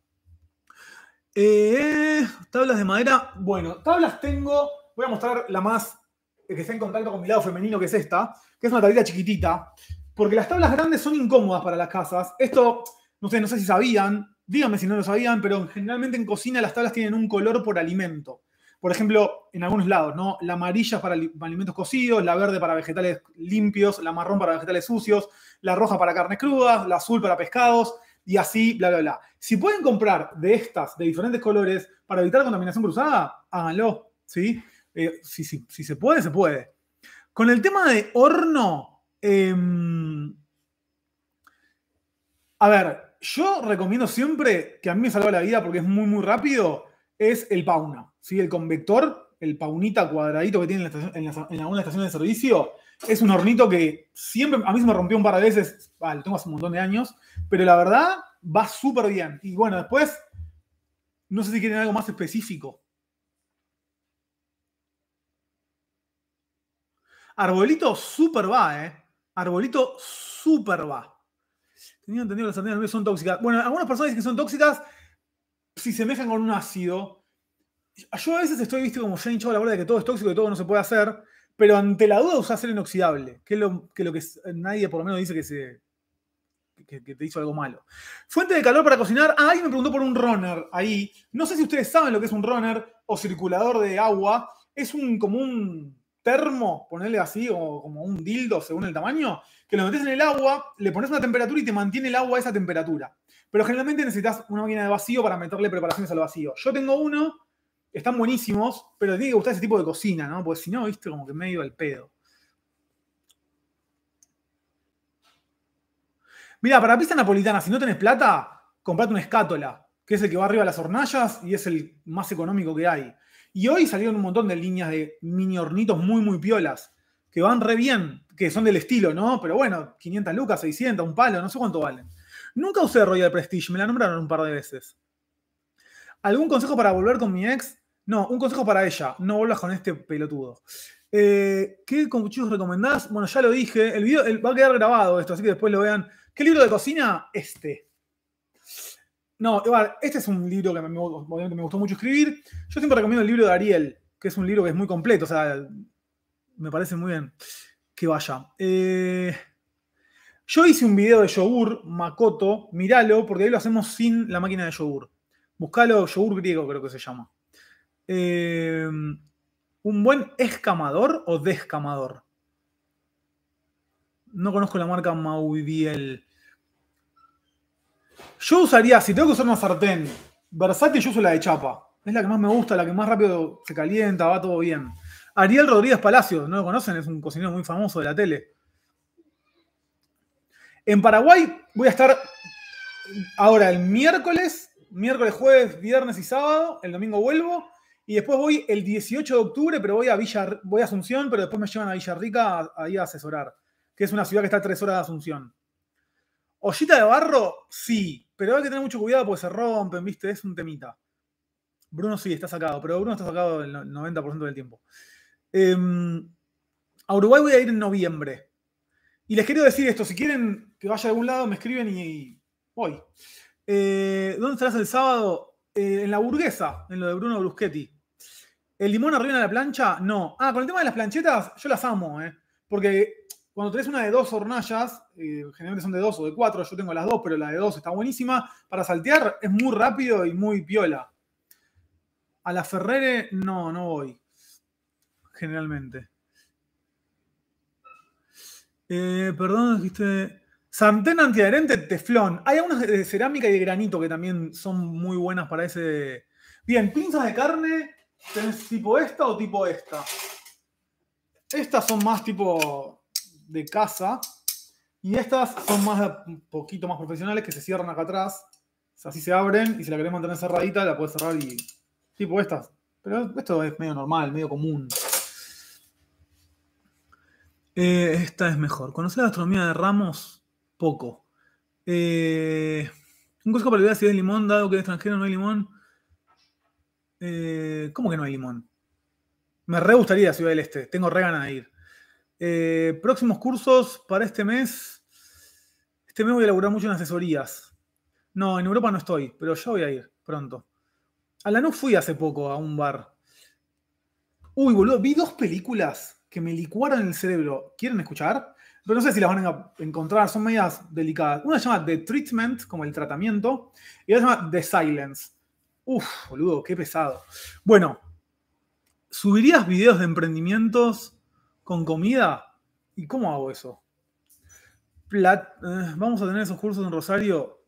Eh, tablas de madera. Bueno, tablas tengo. Voy a mostrar la más que está en contacto con mi lado femenino, que es esta, que es una tablita chiquitita. Porque las tablas grandes son incómodas para las casas. Esto, no sé, no sé si sabían, díganme si no lo sabían, pero generalmente en cocina las tablas tienen un color por alimento por ejemplo, en algunos lados, ¿no? La amarilla para alimentos cocidos, la verde para vegetales limpios, la marrón para vegetales sucios, la roja para carnes crudas, la azul para pescados, y así, bla, bla, bla. Si pueden comprar de estas, de diferentes colores, para evitar contaminación cruzada, háganlo, ¿sí? Eh, si, se puede, se puede. Con el tema de horno, em, a ver, yo recomiendo siempre, que a mí me salva la vida porque es muy, muy rápido, es el Pauna. ¿Sí? El convector, el paunita cuadradito que tiene en, la en, alguna estación de servicio, es un hornito que siempre, a mí se me rompió un par de veces, lo tengo hace un montón de años, pero la verdad va súper bien. Y bueno, después, no sé si quieren algo más específico. Arbolito súper va, ¿eh? Arbolito súper va. Tenía entendido que las sardinas son tóxicas. Bueno, algunas personas dicen que son tóxicas si se mezclan con un ácido yo a veces estoy visto como ya hinchado la bola de que todo es tóxico y todo no se puede hacer, pero ante la duda usás ser inoxidable, que es lo que, lo que nadie por lo menos dice que, se, que, te hizo algo malo. Fuente de calor para cocinar. Ah, alguien me preguntó por un runner ahí. No sé si ustedes saben lo que es un runner o circulador de agua. Es un como un termo, ponerle así, o como un dildo según el tamaño, que lo metes en el agua, le pones una temperatura y te mantiene el agua a esa temperatura. Pero generalmente necesitas una máquina de vacío para meterle preparaciones al vacío. Yo tengo uno están buenísimos, pero tiene que gustar ese tipo de cocina, ¿no? Porque si no, viste, como que medio al pedo. Mira, para pizza napolitana, si no tenés plata, comprate una escátola, que es el que va arriba de las hornallas y es el más económico que hay. Y hoy salieron un montón de líneas de mini hornitos muy, muy piolas, que van re bien, que son del estilo, ¿no? Pero bueno, 500 lucas, 600, un palo, no sé cuánto valen. Nunca usé Royal Prestige, me la nombraron un par de veces. ¿Algún consejo para volver con mi ex? No, un consejo para ella. No vuelvas con este pelotudo. Eh, ¿Qué cuchillos recomendás? Bueno, ya lo dije. El video va a quedar grabado esto, así que después lo vean. ¿Qué libro de cocina? Este. No, este es un libro que me, me, gustó mucho escribir. Yo siempre recomiendo el libro de Ariel, que es un libro que es muy completo. O sea, me parece muy bien que vaya. Eh, yo hice un video de yogur, Makoto, míralo, porque ahí lo hacemos sin la máquina de yogur. Buscalo, yogur griego creo que se llama. Eh, ¿Un buen escamador o descamador? No conozco la marca Maudiel. Yo usaría, si tengo que usar una sartén versátil, yo uso la de chapa. Es la que más me gusta, la que más rápido se calienta, va todo bien. Ariel Rodríguez Palacios, ¿no lo conocen? Es un cocinero muy famoso de la tele. En Paraguay voy a estar ahora el miércoles, miércoles, jueves, viernes y sábado. El domingo vuelvo. Y después voy el 18 de octubre, pero voy a Villa, voy a Asunción, pero después me llevan a Villarrica ahí a asesorar, que es una ciudad que está a tres horas de Asunción. Ollita de barro, sí, pero hay que tener mucho cuidado porque se rompen, ¿viste? Es un temita. Bruno sí está sacado, pero Bruno está sacado el 90% del tiempo. Em, a Uruguay voy a ir en noviembre. Y les quiero decir esto, si quieren que vaya a algún lado, me escriben y, voy. Eh, ¿Dónde estarás el sábado? Eh, en la burguesa, en lo de Bruno Bruschetti. ¿El limón arriba de la plancha? No. Ah, con el tema de las planchetas, yo las amo, ¿eh? Porque cuando tenés una de dos hornallas, eh, generalmente son de dos o de cuatro, yo tengo las dos, pero la de dos está buenísima. Para saltear es muy rápido y muy piola. A la Ferrere no, no voy. Generalmente. Eh, perdón, dijiste. Sartén antiadherente teflón. Hay algunas de cerámica y de granito que también son muy buenas para ese. Bien, pinzas de carne. ¿Tenés tipo esta o tipo esta? Estas son más tipo de casa. Y estas son más un poquito más profesionales que se cierran acá atrás. Así se abren y si la querés mantener cerradita, la puedes cerrar y. Tipo estas. Pero esto es medio normal, medio común. Eh, esta es mejor. ¿Conocer la gastronomía de Ramos? Poco. Eh, un consejo para la si de limón, dado que en extranjero no hay limón. Eh, ¿Cómo que no hay limón? Me re gustaría Ciudad del Este. Tengo re ganas de ir. próximos cursos para este mes. Este mes voy a elaborar mucho en asesorías. No, en Europa no estoy, pero yo voy a ir pronto. A la no fui hace poco a un bar. Uy, boludo, vi dos películas que me licuaron el cerebro. ¿Quieren escuchar? Pero no sé si las van a encontrar, son medias delicadas. Una se llama The Treatment, como el tratamiento, y otra llama The Silence. Uf, boludo, qué pesado. Bueno, ¿subirías videos de emprendimientos con comida? ¿Y cómo hago eso? Eh, vamos a tener esos cursos en Rosario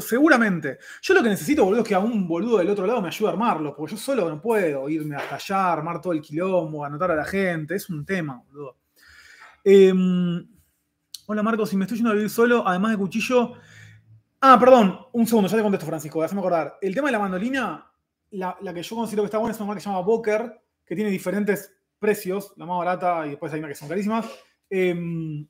seguramente. Yo lo que necesito, boludo, es que a un boludo del otro lado me ayude a armarlo, porque yo solo no puedo irme hasta allá, armar todo el quilombo, anotar a la gente. Es un tema, boludo. Em, hola, Marcos, si me estoy yendo a vivir solo, además de cuchillo. Ah, perdón, un segundo, ya te contesto, Francisco, déjame acordar. El tema de la mandolina, la, que yo considero que está buena es una marca que se llama Boker, que tiene diferentes precios, la más barata y después hay una que son carísimas. Em,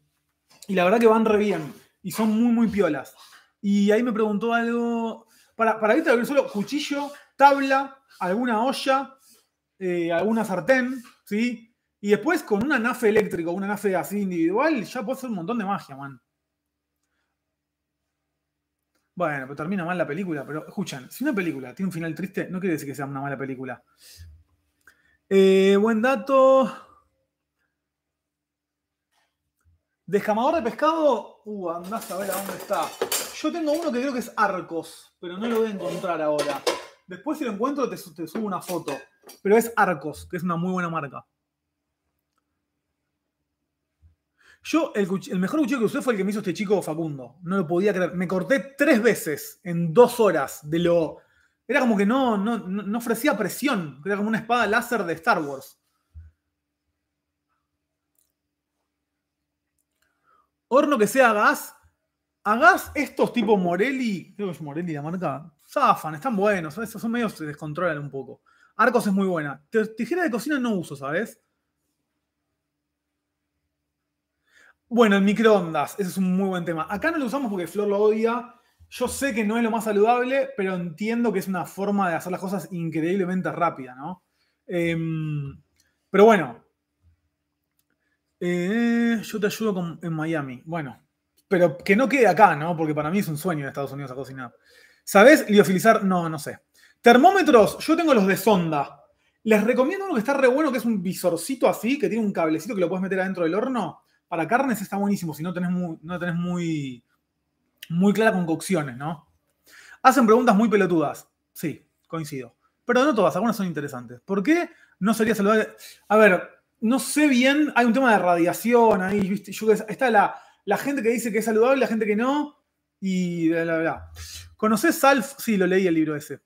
y la verdad que van re bien y son muy, muy piolas. Y ahí me preguntó algo. Para, para ver solo, cuchillo, tabla, alguna olla, eh, alguna sartén, ¿sí? Y después con una nafe eléctrica, una nafe así individual, ya puede ser un montón de magia, man. Bueno, pero termina mal la película, pero escuchan, si una película tiene un final triste, no quiere decir que sea una mala película. Eh, buen dato. Descamador de pescado, uh, andás a ver a dónde está. Yo tengo uno que creo que es Arcos, pero no lo voy a encontrar ahora. Después si lo encuentro te, subo una foto. Pero es Arcos, que es una muy buena marca. Yo, el, mejor cuchillo que usé fue el que me hizo este chico Facundo. No lo podía creer. Me corté tres veces en dos horas de lo. Era como que no, no, no ofrecía presión. Era como una espada láser de Star Wars. Horno que sea gas Hagas estos tipo Morelli, creo que es Morelli la marca, zafan, están buenos, esos son medios se descontrolan un poco. Arcos es muy buena. Tijera de cocina no uso, ¿sabes? Bueno, el microondas, ese es un muy buen tema. Acá no lo usamos porque Flor lo odia. Yo sé que no es lo más saludable, pero entiendo que es una forma de hacer las cosas increíblemente rápida, ¿no? Em, pero bueno. Eh, yo te ayudo en Miami. Bueno, pero que no quede acá, ¿no? Porque para mí es un sueño en Estados Unidos a cocinar. ¿Sabes liofilizar? No, no sé. Termómetros, yo tengo los de sonda. Les recomiendo uno que está re bueno, que es un visorcito así, que tiene un cablecito que lo puedes meter adentro del horno. Para carnes está buenísimo, si no tenés muy, no tenés muy, muy clara con cocciones, ¿no? Hacen preguntas muy pelotudas. Sí, coincido. Pero no todas, algunas son interesantes. ¿Por qué no sería saludable? A ver, no sé bien, hay un tema de radiación ahí, ¿viste? Yo, está la, la gente que dice que es saludable, la gente que no, y bla, bla. ¿Conoces Salf? Sí, lo leí el libro ese.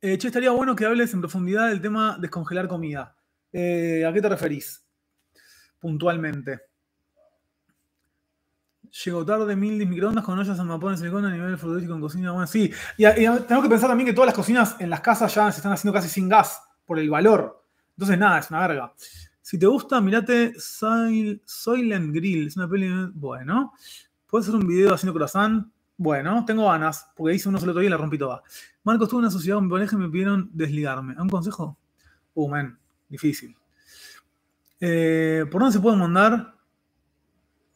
Eh, che, estaría bueno que hables en profundidad del tema descongelar comida. Eh, ¿A qué te referís? Puntualmente. Llegó tarde, mil microondas con ollas en silicona a nivel frutolítico en cocina. Bueno, sí. Y, tenemos que pensar también que todas las cocinas en las casas ya se están haciendo casi sin gas por el valor. Entonces, nada, es una verga. Si te gusta, mirate Soylent Grill. Es una peli. Bueno. ¿Puedes hacer un video haciendo croissant? Bueno, tengo ganas, porque hice uno solo todavía y la rompí toda. Marcos, tuve una sociedad con mi pareja y me pidieron desligarme. ¿Un consejo? Uh, difícil. Eh, ¿Por dónde se puede mandar?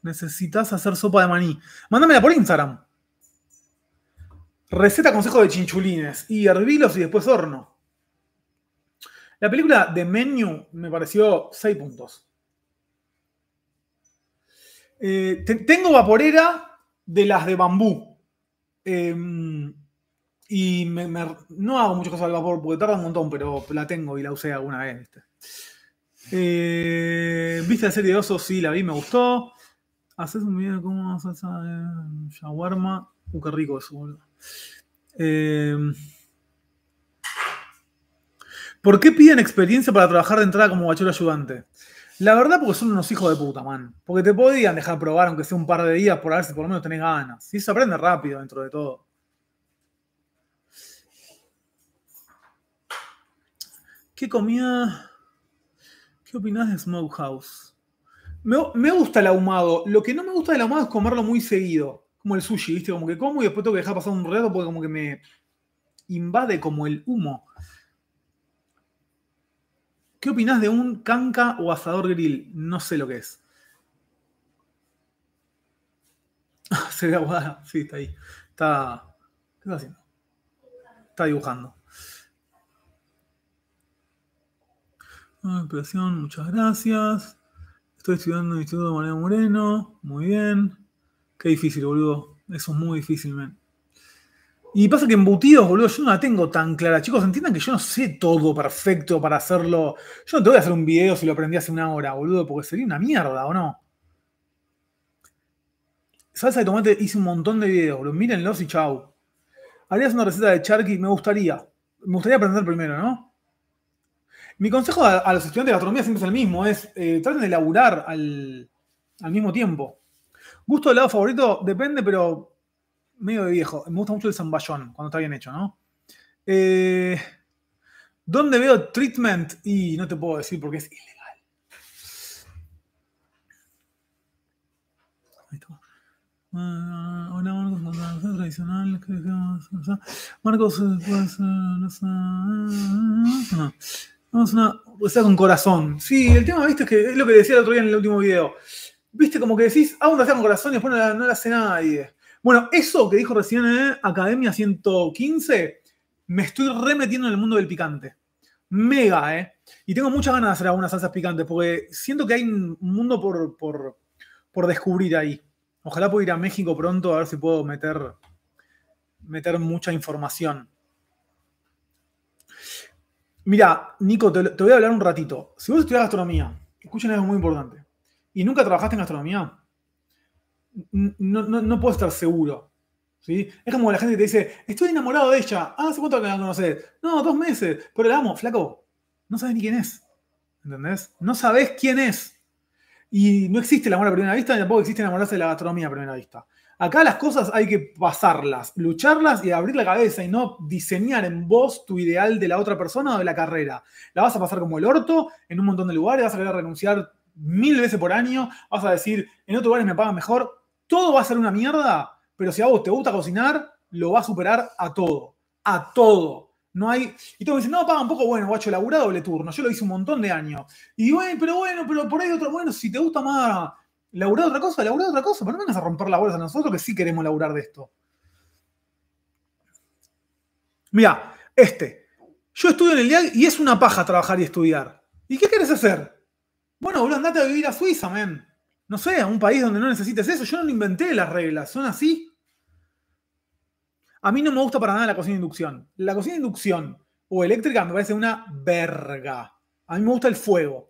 Necesitas hacer sopa de maní. Mándamela por Instagram. Receta consejo de chinchulines. Y hervilos y después horno. La película The Menu me pareció 6 puntos. Eh, te- tengo vaporera de las de bambú. Eh, y no hago muchas cosas al vapor porque tarda un montón, pero la tengo y la usé alguna vez. ¿viste? Eh, ¿Viste la serie de osos? Sí, la vi, me gustó. Haces un video de cómo salsa de shawarma. Uh, qué rico eso, boludo. Eh, ¿Por qué piden experiencia para trabajar de entrada como bachero ayudante? La verdad, porque son unos hijos de puta, man. Porque te podían dejar probar, aunque sea un par de días, por ver si por lo menos tenés ganas. Y se aprende rápido dentro de todo. ¿Qué comida? ¿Qué opinás de Smokehouse? Me, gusta el ahumado. Lo que no me gusta del ahumado es comerlo muy seguido. Como el sushi, ¿viste? Como que como y después tengo que dejar pasar un rato porque como que me invade como el humo. ¿Qué opinás de un canca o asador grill? No sé lo que es. *laughs* Se ve aguada. Sí, está ahí. Está. ¿Qué está haciendo? Está dibujando. Ah, Operación, muchas gracias. Estoy estudiando en el Instituto María Moreno. Muy bien. Qué difícil, boludo. Eso es muy difícil, man. Y pasa que embutidos, boludo, yo no la tengo tan clara. Chicos, entiendan que yo no sé todo perfecto para hacerlo. Yo no te voy a hacer un video si lo aprendí hace una hora, boludo, porque sería una mierda, ¿o no? Salsa de tomate hice un montón de videos, boludo. Mírenlos y chau. Harías una receta de charqui, me gustaría. Me gustaría aprender primero, ¿no? Mi consejo a, los estudiantes de gastronomía siempre es el mismo, es eh, traten de laburar al, mismo tiempo. Gusto de helado favorito, depende, pero medio de viejo. Me gusta mucho el zamballón, cuando está bien hecho, ¿no? Eh, ¿Dónde veo treatment? Y no te puedo decir porque es ilegal. Ah, Hola, Marcos, tradicional. Marcos, pues, no no. A una receta con corazón. Sí, el tema, viste, es que es lo que decía el otro día en el último video. Viste, como que decís, ah, una receta con corazón y después no la, hace nadie. Bueno, eso que dijo recién en Academia 115, me estoy remetiendo en el mundo del picante. Mega, ¿eh? Y tengo muchas ganas de hacer algunas salsas picantes, porque siento que hay un mundo por, por, por descubrir ahí. Ojalá pueda ir a México pronto a ver si puedo meter, meter mucha información. Mira, Nico, te, voy a hablar un ratito. Si vos estudias gastronomía, escuchen algo muy importante, y nunca trabajaste en gastronomía, no, no puedo estar seguro. ¿sí? Es como la gente que te dice, estoy enamorado de ella. Ah, ¿hace cuánto que la conoces? No, dos meses. Pero la amo, flaco. No sabes ni quién es. ¿Entendés? No sabes quién es. Y no existe el amor a primera vista, ni tampoco existe enamorarse de la gastronomía a primera vista. Acá las cosas hay que pasarlas, lucharlas y abrir la cabeza y no diseñar en vos tu ideal de la otra persona o de la carrera. La vas a pasar como el orto en un montón de lugares, vas a querer renunciar mil veces por año, vas a decir, en otros lugares me pagan mejor, todo va a ser una mierda, pero si a vos te gusta cocinar, lo va a superar a todo. A todo. No hay. Y todos me dicen, no, pagan poco, bueno, guacho, laburá doble turno. Yo lo hice un montón de años. Y "Eh, pero bueno, pero por ahí otro, bueno, si te gusta más laburar otra cosa, laburar otra cosa, pero no vengas a romper las bolas a nosotros que sí queremos laburar de esto. Mira, este. Yo estudio en el IAG y es una paja trabajar y estudiar. ¿Y qué quieres hacer? Bueno, boludo, andate a vivir a Suiza, men. No sé, a un país donde no necesites eso. Yo no lo inventé las reglas, son así. A mí no me gusta para nada la cocina de inducción. La cocina de inducción o eléctrica me parece una verga. A mí me gusta el fuego.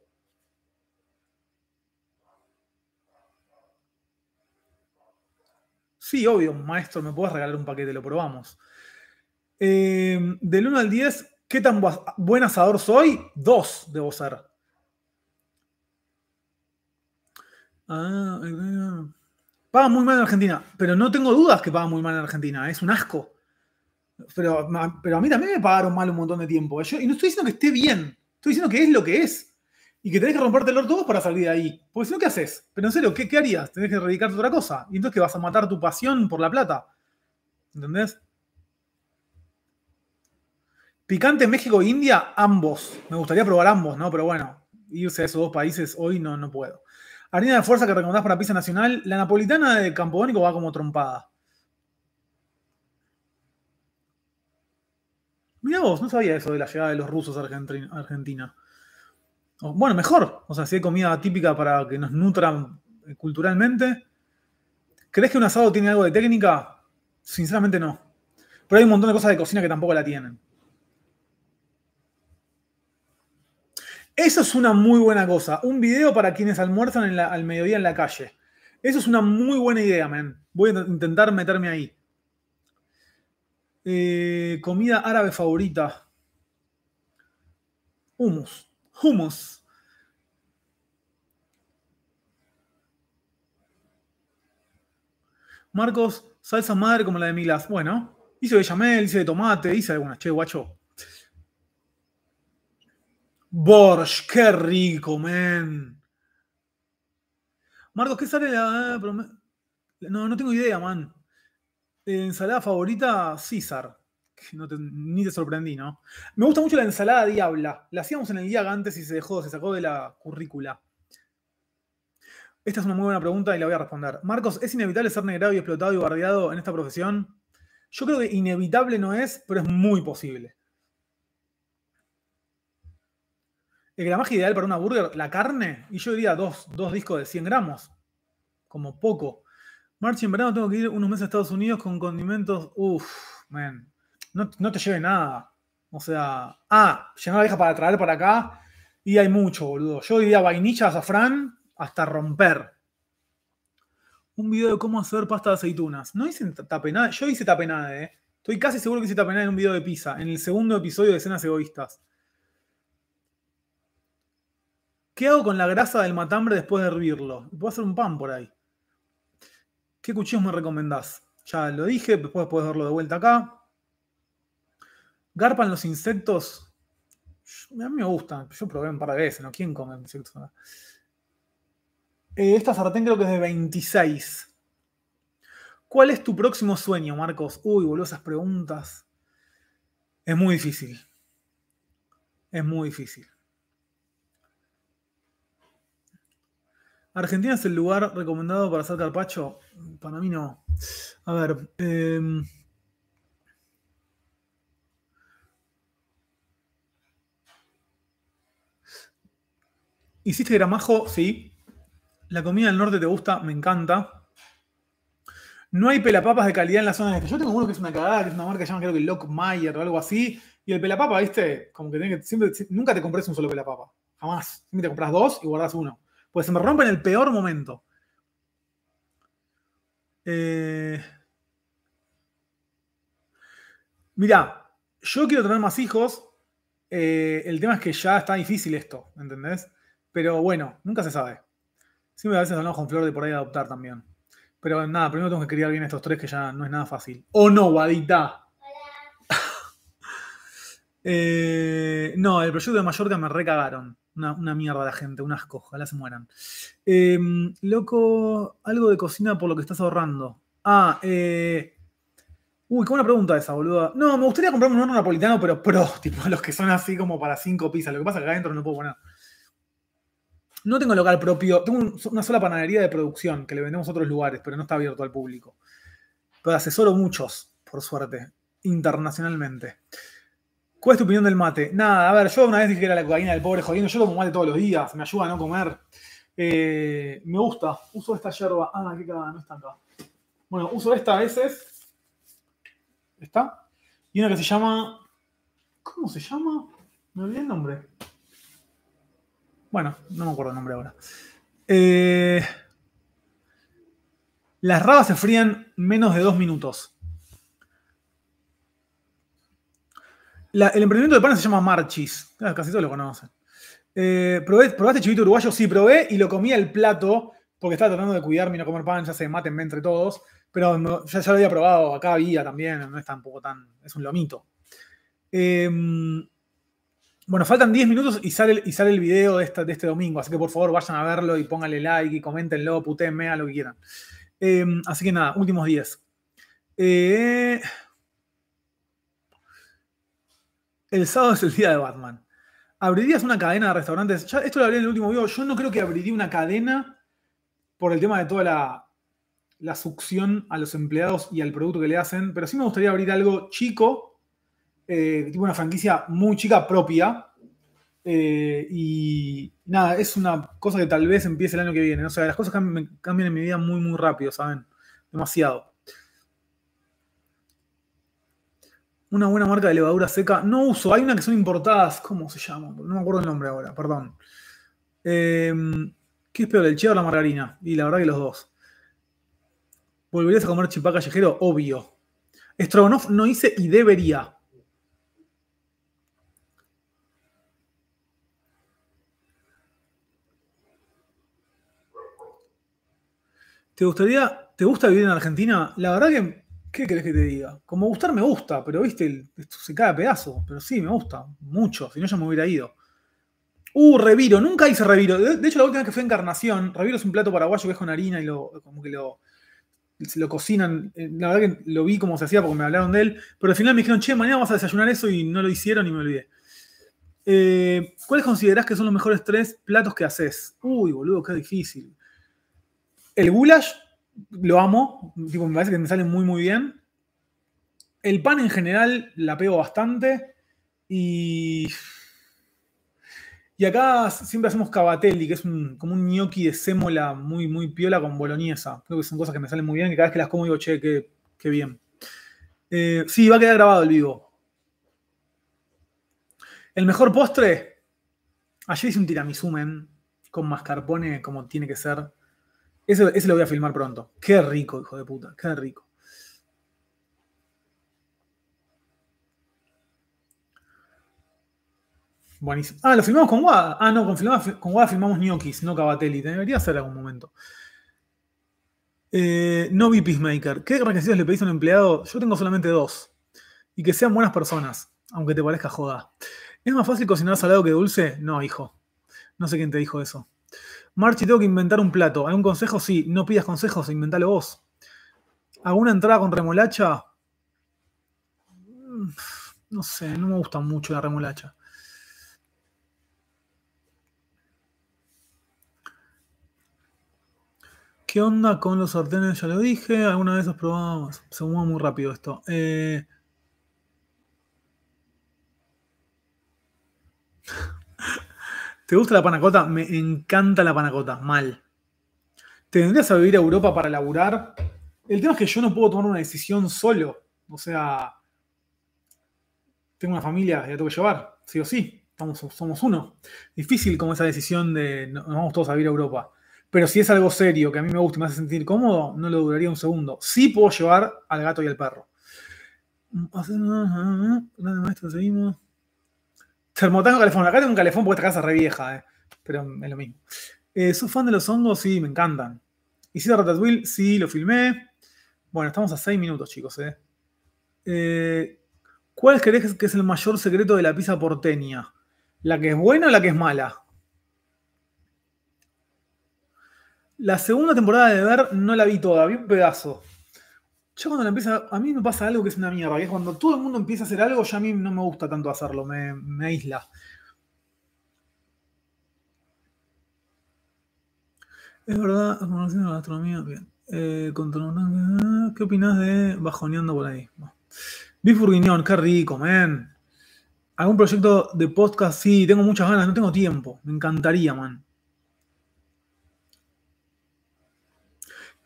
Sí, obvio, maestro, me puedes regalar un paquete, lo probamos. Eh, del 1 al 10, ¿qué tan bu- buen asador soy? 2 debo ser. Ah, eh, paga muy mal en Argentina, pero no tengo dudas que paga muy mal en Argentina, es un asco. Pero, pero a mí también me pagaron mal un montón de tiempo. Yo- y no estoy diciendo que esté bien, estoy diciendo que es lo que es. Y que tenés que romperte orto vos para salir de ahí. Porque si no, ¿qué haces? Pero en serio, ¿qué, harías? Tenés que dedicarte a otra cosa. Y entonces que vas a matar tu pasión por la plata. ¿Entendés? Picante México e India, ambos. Me gustaría probar ambos, ¿no? Pero bueno, irse a esos dos países hoy no, no puedo. Harina de fuerza que recomendás para pizza nacional. La napolitana de Campodónico va como trompada. Mira vos, no sabía eso de la llegada de los rusos a Argentina. Bueno, mejor. O sea, si hay comida típica para que nos nutran eh, culturalmente. ¿Crees que un asado tiene algo de técnica? Sinceramente no. Pero hay un montón de cosas de cocina que tampoco la tienen. Eso es una muy buena cosa. Un video para quienes almuerzan al mediodía en la calle. Eso es una muy buena idea, man. Voy a intentar meterme ahí. Eh, comida árabe favorita. Humus. Humus. Marcos, salsa madre como la de Milas. Bueno, hice bechamel, hice de tomate, hice algunas. Che, guacho. Borsch, qué rico, men. Marcos, ¿qué sale la.? Eh, no, no tengo idea, man. Ensalada favorita, César. Ni te sorprendí, ¿no? Me gusta mucho la ensalada diabla. La hacíamos en el día antes y se dejó, se sacó de la currícula. Esta es una muy buena pregunta y la voy a responder. Marcos, ¿es inevitable ser negrado y explotado y bardeado en esta profesión? Yo creo que inevitable no es, pero es muy posible. El gramaje ideal para una burger, la carne, y yo diría dos, dos discos de 100 gramos, como poco. Marchi, en verano tengo que ir unos meses a Estados Unidos con condimentos. Uff, man. No, te lleve nada. O sea, ah, llenar la vieja para traer para acá. Y hay mucho, boludo. Yo diría vainilla, azafrán, hasta romper. Un video de cómo hacer pasta de aceitunas. No hice tapenada. Yo hice tapenada, eh. Estoy casi seguro que hice tapenada en un video de pizza. En el segundo episodio de Escenas Egoístas. ¿Qué hago con la grasa del matambre después de hervirlo? Puedo hacer un pan por ahí. ¿Qué cuchillos me recomendás? Ya lo dije, después puedes verlo de vuelta acá. ¿Garpan los insectos? A mí me gustan. Yo probé un par de veces, ¿no? ¿Quién come insectos eh, esta sartén creo que es de 26. ¿Cuál es tu próximo sueño, Marcos? Uy, boludo, esas preguntas. Es muy difícil. Es muy difícil. ¿Argentina es el lugar recomendado para hacer carpacho? Para mí no. A ver. Em, ¿Hiciste gramajo? Sí. La comida del norte te gusta, me encanta. No hay pelapapas de calidad en la zona de este. Yo tengo uno que es una cagada, que es una marca que se llama creo que Lockmeyer o algo así. Y el pelapapa, ¿viste? Como que, que siempre, nunca te compres un solo pelapapa. Jamás. Siempre te compras dos y guardas uno. Pues se me rompe en el peor momento. Eh... Mirá, yo quiero tener más hijos. Eh, el tema es que ya está difícil esto, ¿entendés? Pero bueno, nunca se sabe. Siempre a veces hablamos con Flor de por ahí adoptar también. Pero nada, primero tengo que criar bien estos tres que ya no es nada fácil. ¿O no, Guadita? eh, no, el proyecto de Mallorca me recagaron. Una, mierda la gente, un asco, ojalá se mueran. Em, loco, algo de cocina por lo que estás ahorrando. Ah, eh. Uy, qué buena pregunta esa, boluda. No, me gustaría comprarme un horno napolitano, pero pro, *laughs* tipo los que son así como para cinco pizzas. Lo que pasa es que acá adentro no puedo poner. No tengo local propio, tengo una sola panadería de producción que le vendemos a otros lugares, pero no está abierto al público. Pero asesoro muchos, por suerte, internacionalmente. ¿Cuál es tu opinión del mate? Nada, a ver, yo una vez dije que era la cocaína del pobre jodiendo. Yo tomo mate todos los días, me ayuda a no comer. Eh, me gusta, uso esta yerba. Ah, qué cagada, no está acá. Bueno, uso esta a veces. ¿Está? Y una que se llama. ¿Cómo se llama? Me olvidé el nombre. Bueno, no me acuerdo el nombre ahora. Eh, las rabas se frían menos de dos minutos. el emprendimiento de pan se llama Marchis. Ah, casi todos lo conocen. Eh, ¿Probaste chivito uruguayo? Sí, probé y lo comí al plato porque estaba tratando de cuidarme y no comer pan, ya se maten entre todos. Pero ya, lo había probado, acá había también, no es tampoco tan. Es un lomito. Em, bueno, faltan 10 minutos y sale, y sale el video de, de, este domingo, así que por favor vayan a verlo y pónganle like y coméntenlo, putéenme, a lo que quieran. Em, así que nada, últimos 10. Eh, el sábado es el día de Batman. ¿Abrirías una cadena de restaurantes? Esto lo hablé en el último video. Yo no creo que abriría una cadena por el tema de toda la, succión a los empleados y al producto que le hacen, pero sí me gustaría abrir algo chico, eh, una franquicia muy chica propia, Eh, y nada, es una cosa que tal vez empiece el año que viene. O sea, las cosas cambian, cambian en mi vida muy, muy rápido, ¿saben? Demasiado. Una buena marca de levadura seca. No uso. Hay una que son importadas. ¿Cómo se llama? No me acuerdo el nombre ahora, perdón. Em, ¿Qué es peor, el cheddar o la margarina? Y la verdad que los dos. ¿Volverías a comer chipá callejero? Obvio. Strogonoff no hice y debería. ¿Te gustaría, te gusta vivir en Argentina? La verdad que, ¿qué querés que te diga? Como gustar me gusta, pero viste, esto se cae a pedazo. Pero sí, me gusta, mucho, si no ya me hubiera ido. Uh, reviro, nunca hice reviro. De, hecho, la última vez que fue Encarnación, reviro es un plato paraguayo que es con harina y lo, como que lo, lo cocinan. Eh, la verdad que lo vi como se hacía porque me hablaron de él, pero al final me dijeron, che, mañana vas a desayunar eso y no lo hicieron y me olvidé. Eh, ¿Cuáles considerás que son los mejores tres platos que haces? Uy, boludo, qué difícil. El goulash lo amo, tipo, me parece que me sale muy, muy bien. El pan en general la pego bastante. Y. Y acá siempre hacemos cavatelli, que es como un gnocchi de sémola muy, muy piola con boloñesa. Creo que son cosas que me salen muy bien, que cada vez que las como digo, che, qué, bien. Eh, sí, va a quedar grabado el vivo. El mejor postre. Ayer hice un tiramisú, con mascarpone como tiene que ser. Ese, lo voy a filmar pronto. Qué rico, hijo de puta. Qué rico. Buenísimo. Ah, lo filmamos con Wada. Ah, no, con, filmamos, con Wada filmamos gnocchis, no Cavatelli. Debería ser algún momento. Eh, no vi Peacemaker. ¿Qué requisitos le pedís a un empleado? Yo tengo solamente dos. Y que sean buenas personas, aunque te parezca joda. ¿Es más fácil cocinar salado que dulce? No, hijo. No sé quién te dijo eso. Marchi, tengo que inventar un plato. ¿Algún consejo? Sí, no pidas consejos, inventalo vos. ¿Alguna entrada con remolacha? Mm, no sé, no me gusta mucho la remolacha. ¿Qué onda con los sartenes? Ya lo dije. Alguna vez los probamos. Se mueve muy rápido esto. Eh... *laughs* ¿Te gusta la panacota? Me encanta la panacota, mal. ¿Te vendrías a vivir a Europa para laburar? El tema es que yo no puedo tomar una decisión solo. O sea, tengo una familia y la tengo que llevar, sí o sí. somos uno. Difícil como esa decisión de nos vamos todos a vivir a Europa. Pero si es algo serio que a mí me gusta y me hace sentir cómodo, no lo duraría un segundo. Sí puedo llevar al gato y al perro. Maestro, seguimos. Termotango calefón. Acá tengo un calefón porque esta casa es re vieja, eh. pero es lo mismo. Eh, ¿Sos fan de los hongos? Sí, me encantan. ¿Hiciste Ratatouille? Sí, lo filmé. Bueno, estamos a 6 minutos, chicos. Eh. eh. ¿Cuál crees que es el mayor secreto de la pizza porteña? ¿La que es buena o la que es mala? La segunda temporada de Ver no la vi toda, vi un pedazo. Yo cuando empieza, a mí me pasa algo que es una mierda, que es cuando todo el mundo empieza a hacer algo, ya a mí no me gusta tanto hacerlo, me, aísla. Es verdad, conociendo la gastronomía, bien. Eh, ¿Qué opinas de bajoneando por ahí? Biff qué rico, man. ¿Algún proyecto de podcast? Sí, tengo muchas ganas, no tengo tiempo. Me encantaría, man.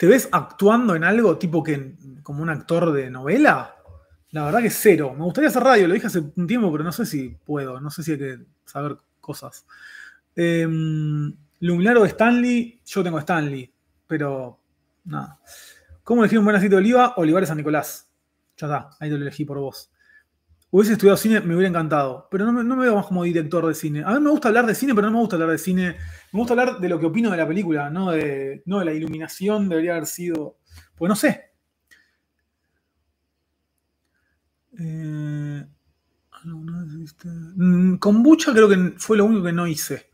¿Te ves actuando en algo tipo que como un actor de novela? La verdad que cero. Me gustaría hacer radio, lo dije hace un tiempo, pero no sé si puedo, no sé si hay que saber cosas. Eh, o Stanley, yo tengo Stanley, pero nada. ¿Cómo elegir un buen aceite de oliva? Olivares San Nicolás. Ya está, ahí lo elegí por vos hubiese estudiado cine, me hubiera encantado. Pero no me, veo más como director de cine. A mí me gusta hablar de cine, pero no me gusta hablar de cine. Me gusta hablar de lo que opino de la película, no de, la iluminación, debería haber sido. Pues no sé. Eh, mm, con Bucha creo que fue lo único que no hice.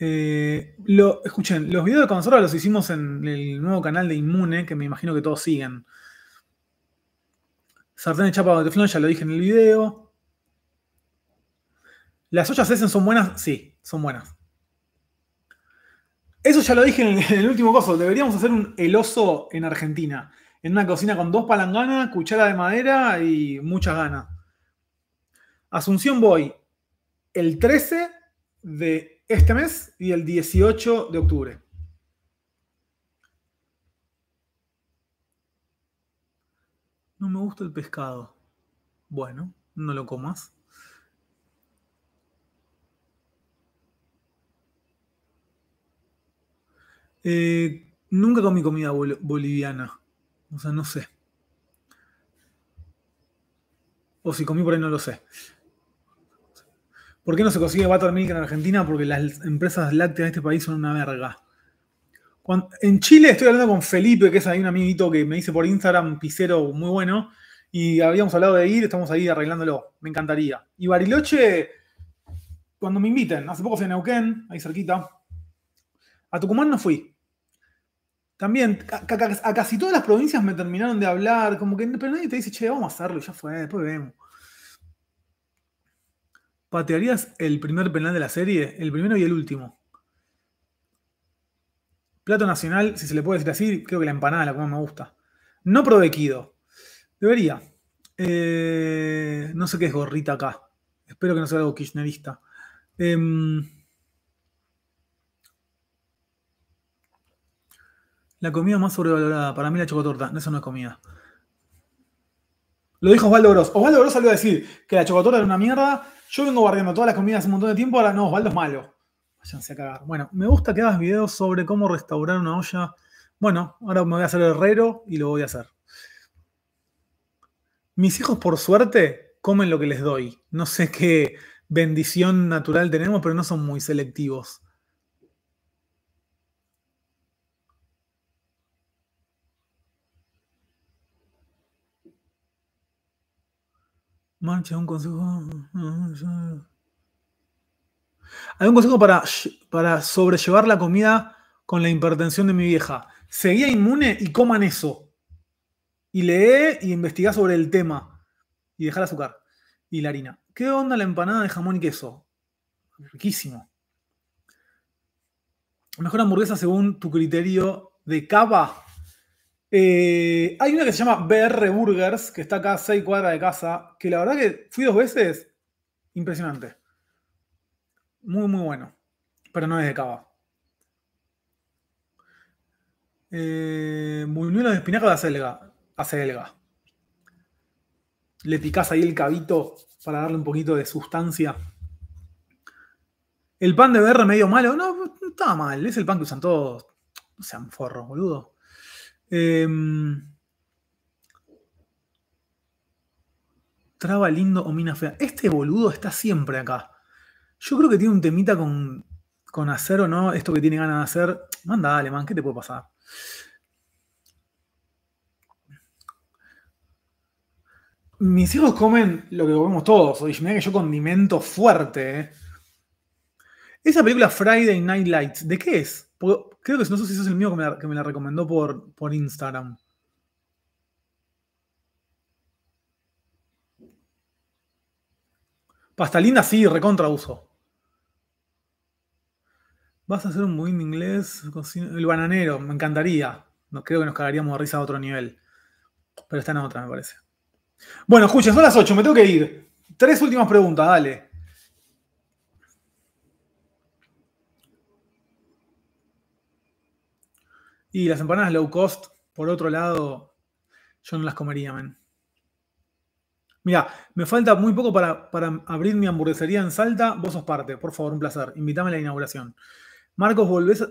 Eh, lo, escuchen, los videos de consola los hicimos en el nuevo canal de Inmune, que me imagino que todos siguen. Sartén de chapa de teflón, ya lo dije en el video. ¿Las ollas Essen son buenas? Sí, son buenas. Eso ya lo dije en el, último coso. Deberíamos hacer un el oso en Argentina. En una cocina con dos palanganas, cuchara de madera y mucha gana. Asunción voy el 13 de este mes y el 18 de octubre. No me gusta el pescado. Bueno, no lo comas. Eh, nunca comí comida boliviana. O sea, no sé. O si comí por ahí no lo sé. ¿Por qué no se consigue buttermilk en Argentina? Porque las empresas lácteas de este país son una verga. En Chile estoy hablando con Felipe, que es ahí un amiguito que me dice por Instagram, pisero muy bueno, y habíamos hablado de ir, estamos ahí arreglándolo. Me encantaría. Y Bariloche, cuando me inviten, hace poco fui a Neuquén, ahí cerquita. A Tucumán no fui. También, a, casi todas las provincias me terminaron de hablar, como que, pero nadie te dice, che, vamos a hacerlo, ya fue, después vemos. ¿Patearías el primer penal de la serie? El primero y el último. Plato nacional, si se le puede decir así, creo que la empanada la que me gusta. No provequido. Debería. Eh, no sé qué es gorrita acá. Espero que no sea algo kirchnerista. Em, la comida más sobrevalorada. Para mí la chocotorta. Eso no es comida. Lo dijo Osvaldo Gross. Osvaldo Gross salió a decir que la chocotorta era una mierda yo vengo guardando todas las comidas un montón de tiempo, ahora no, Osvaldo es malo. Váyanse a cagar. Bueno, me gusta que hagas videos sobre cómo restaurar una olla. Bueno, ahora me voy a hacer herrero y lo voy a hacer. Mis hijos, por suerte, comen lo que les doy. No sé qué bendición natural tenemos, pero no son muy selectivos. Mancha, un consejo. Hay un consejo para, para sobrellevar la comida con la hipertensión de mi vieja. Seguía inmune y coman eso. Y lee y investiga sobre el tema. Y dejar azúcar. Y la harina. ¿Qué onda la empanada de jamón y queso? Riquísimo. Mejor hamburguesa según tu criterio de cava. Eh, hay una que se llama BR Burgers, que está acá a 6 cuadras de casa, que la verdad que fui dos veces, impresionante. Muy, muy bueno. Pero no es de cava. Eh, buñuelos de espinaca de acelga. acelga. Le picás ahí el cabito para darle un poquito de sustancia. El pan de BR medio malo. No, no estaba mal. Es el pan que usan todos. No sean forros, boludo. Em, traba lindo o mina fea. Este boludo está siempre acá. Yo creo que tiene un temita con, con hacer o no esto que tiene ganas de hacer. Manda, man, ¿qué te puede pasar? Mis hijos comen lo que comemos todos. Oye, mira que yo condimento fuerte. Eh. Esa película Friday Night Lights, ¿de qué es? creo que no sé si es el mío que me la, recomendó por, por Instagram. Pastalinda sí, recontra uso. Vas a hacer un buen inglés. El bananero, me encantaría. No, creo que nos cagaríamos de risa a otro nivel. Pero está en otra, me parece. Bueno, escuchen, son las 8, me tengo que ir. Tres últimas preguntas, dale. Y las empanadas low cost, por otro lado, yo no las comería, man. Mira, me falta muy poco para, abrir mi hamburguesería en Salta. Vos sos parte, por favor, un placer. Invítame a la inauguración. Marcos, ¿volvés?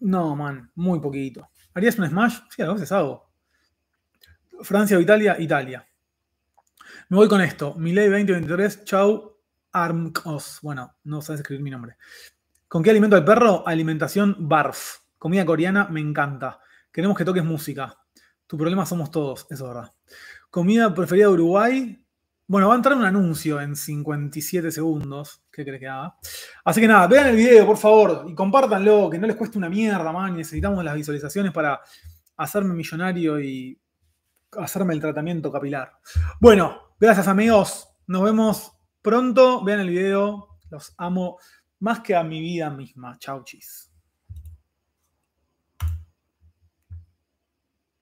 No, man, muy poquito. ¿Harías un smash? Sí, a veces hago. Francia o Italia, Italia. Me voy con esto. Miley 2023, chau, Armcos. Bueno, no sabes escribir mi nombre. ¿Con qué alimento el perro? Alimentación barf. Comida coreana me encanta. Queremos que toques música. Tu problema somos todos, eso es verdad. Comida preferida de Uruguay. Bueno, va a entrar un anuncio en 57 segundos. ¿Qué crees que haga? Así que nada, vean el video, por favor, y compártanlo, que no les cueste una mierda, man. Necesitamos las visualizaciones para hacerme millonario y hacerme el tratamiento capilar. Bueno, gracias amigos. Nos vemos pronto. Vean el video. Los amo más que a mi vida misma. Chau, chis.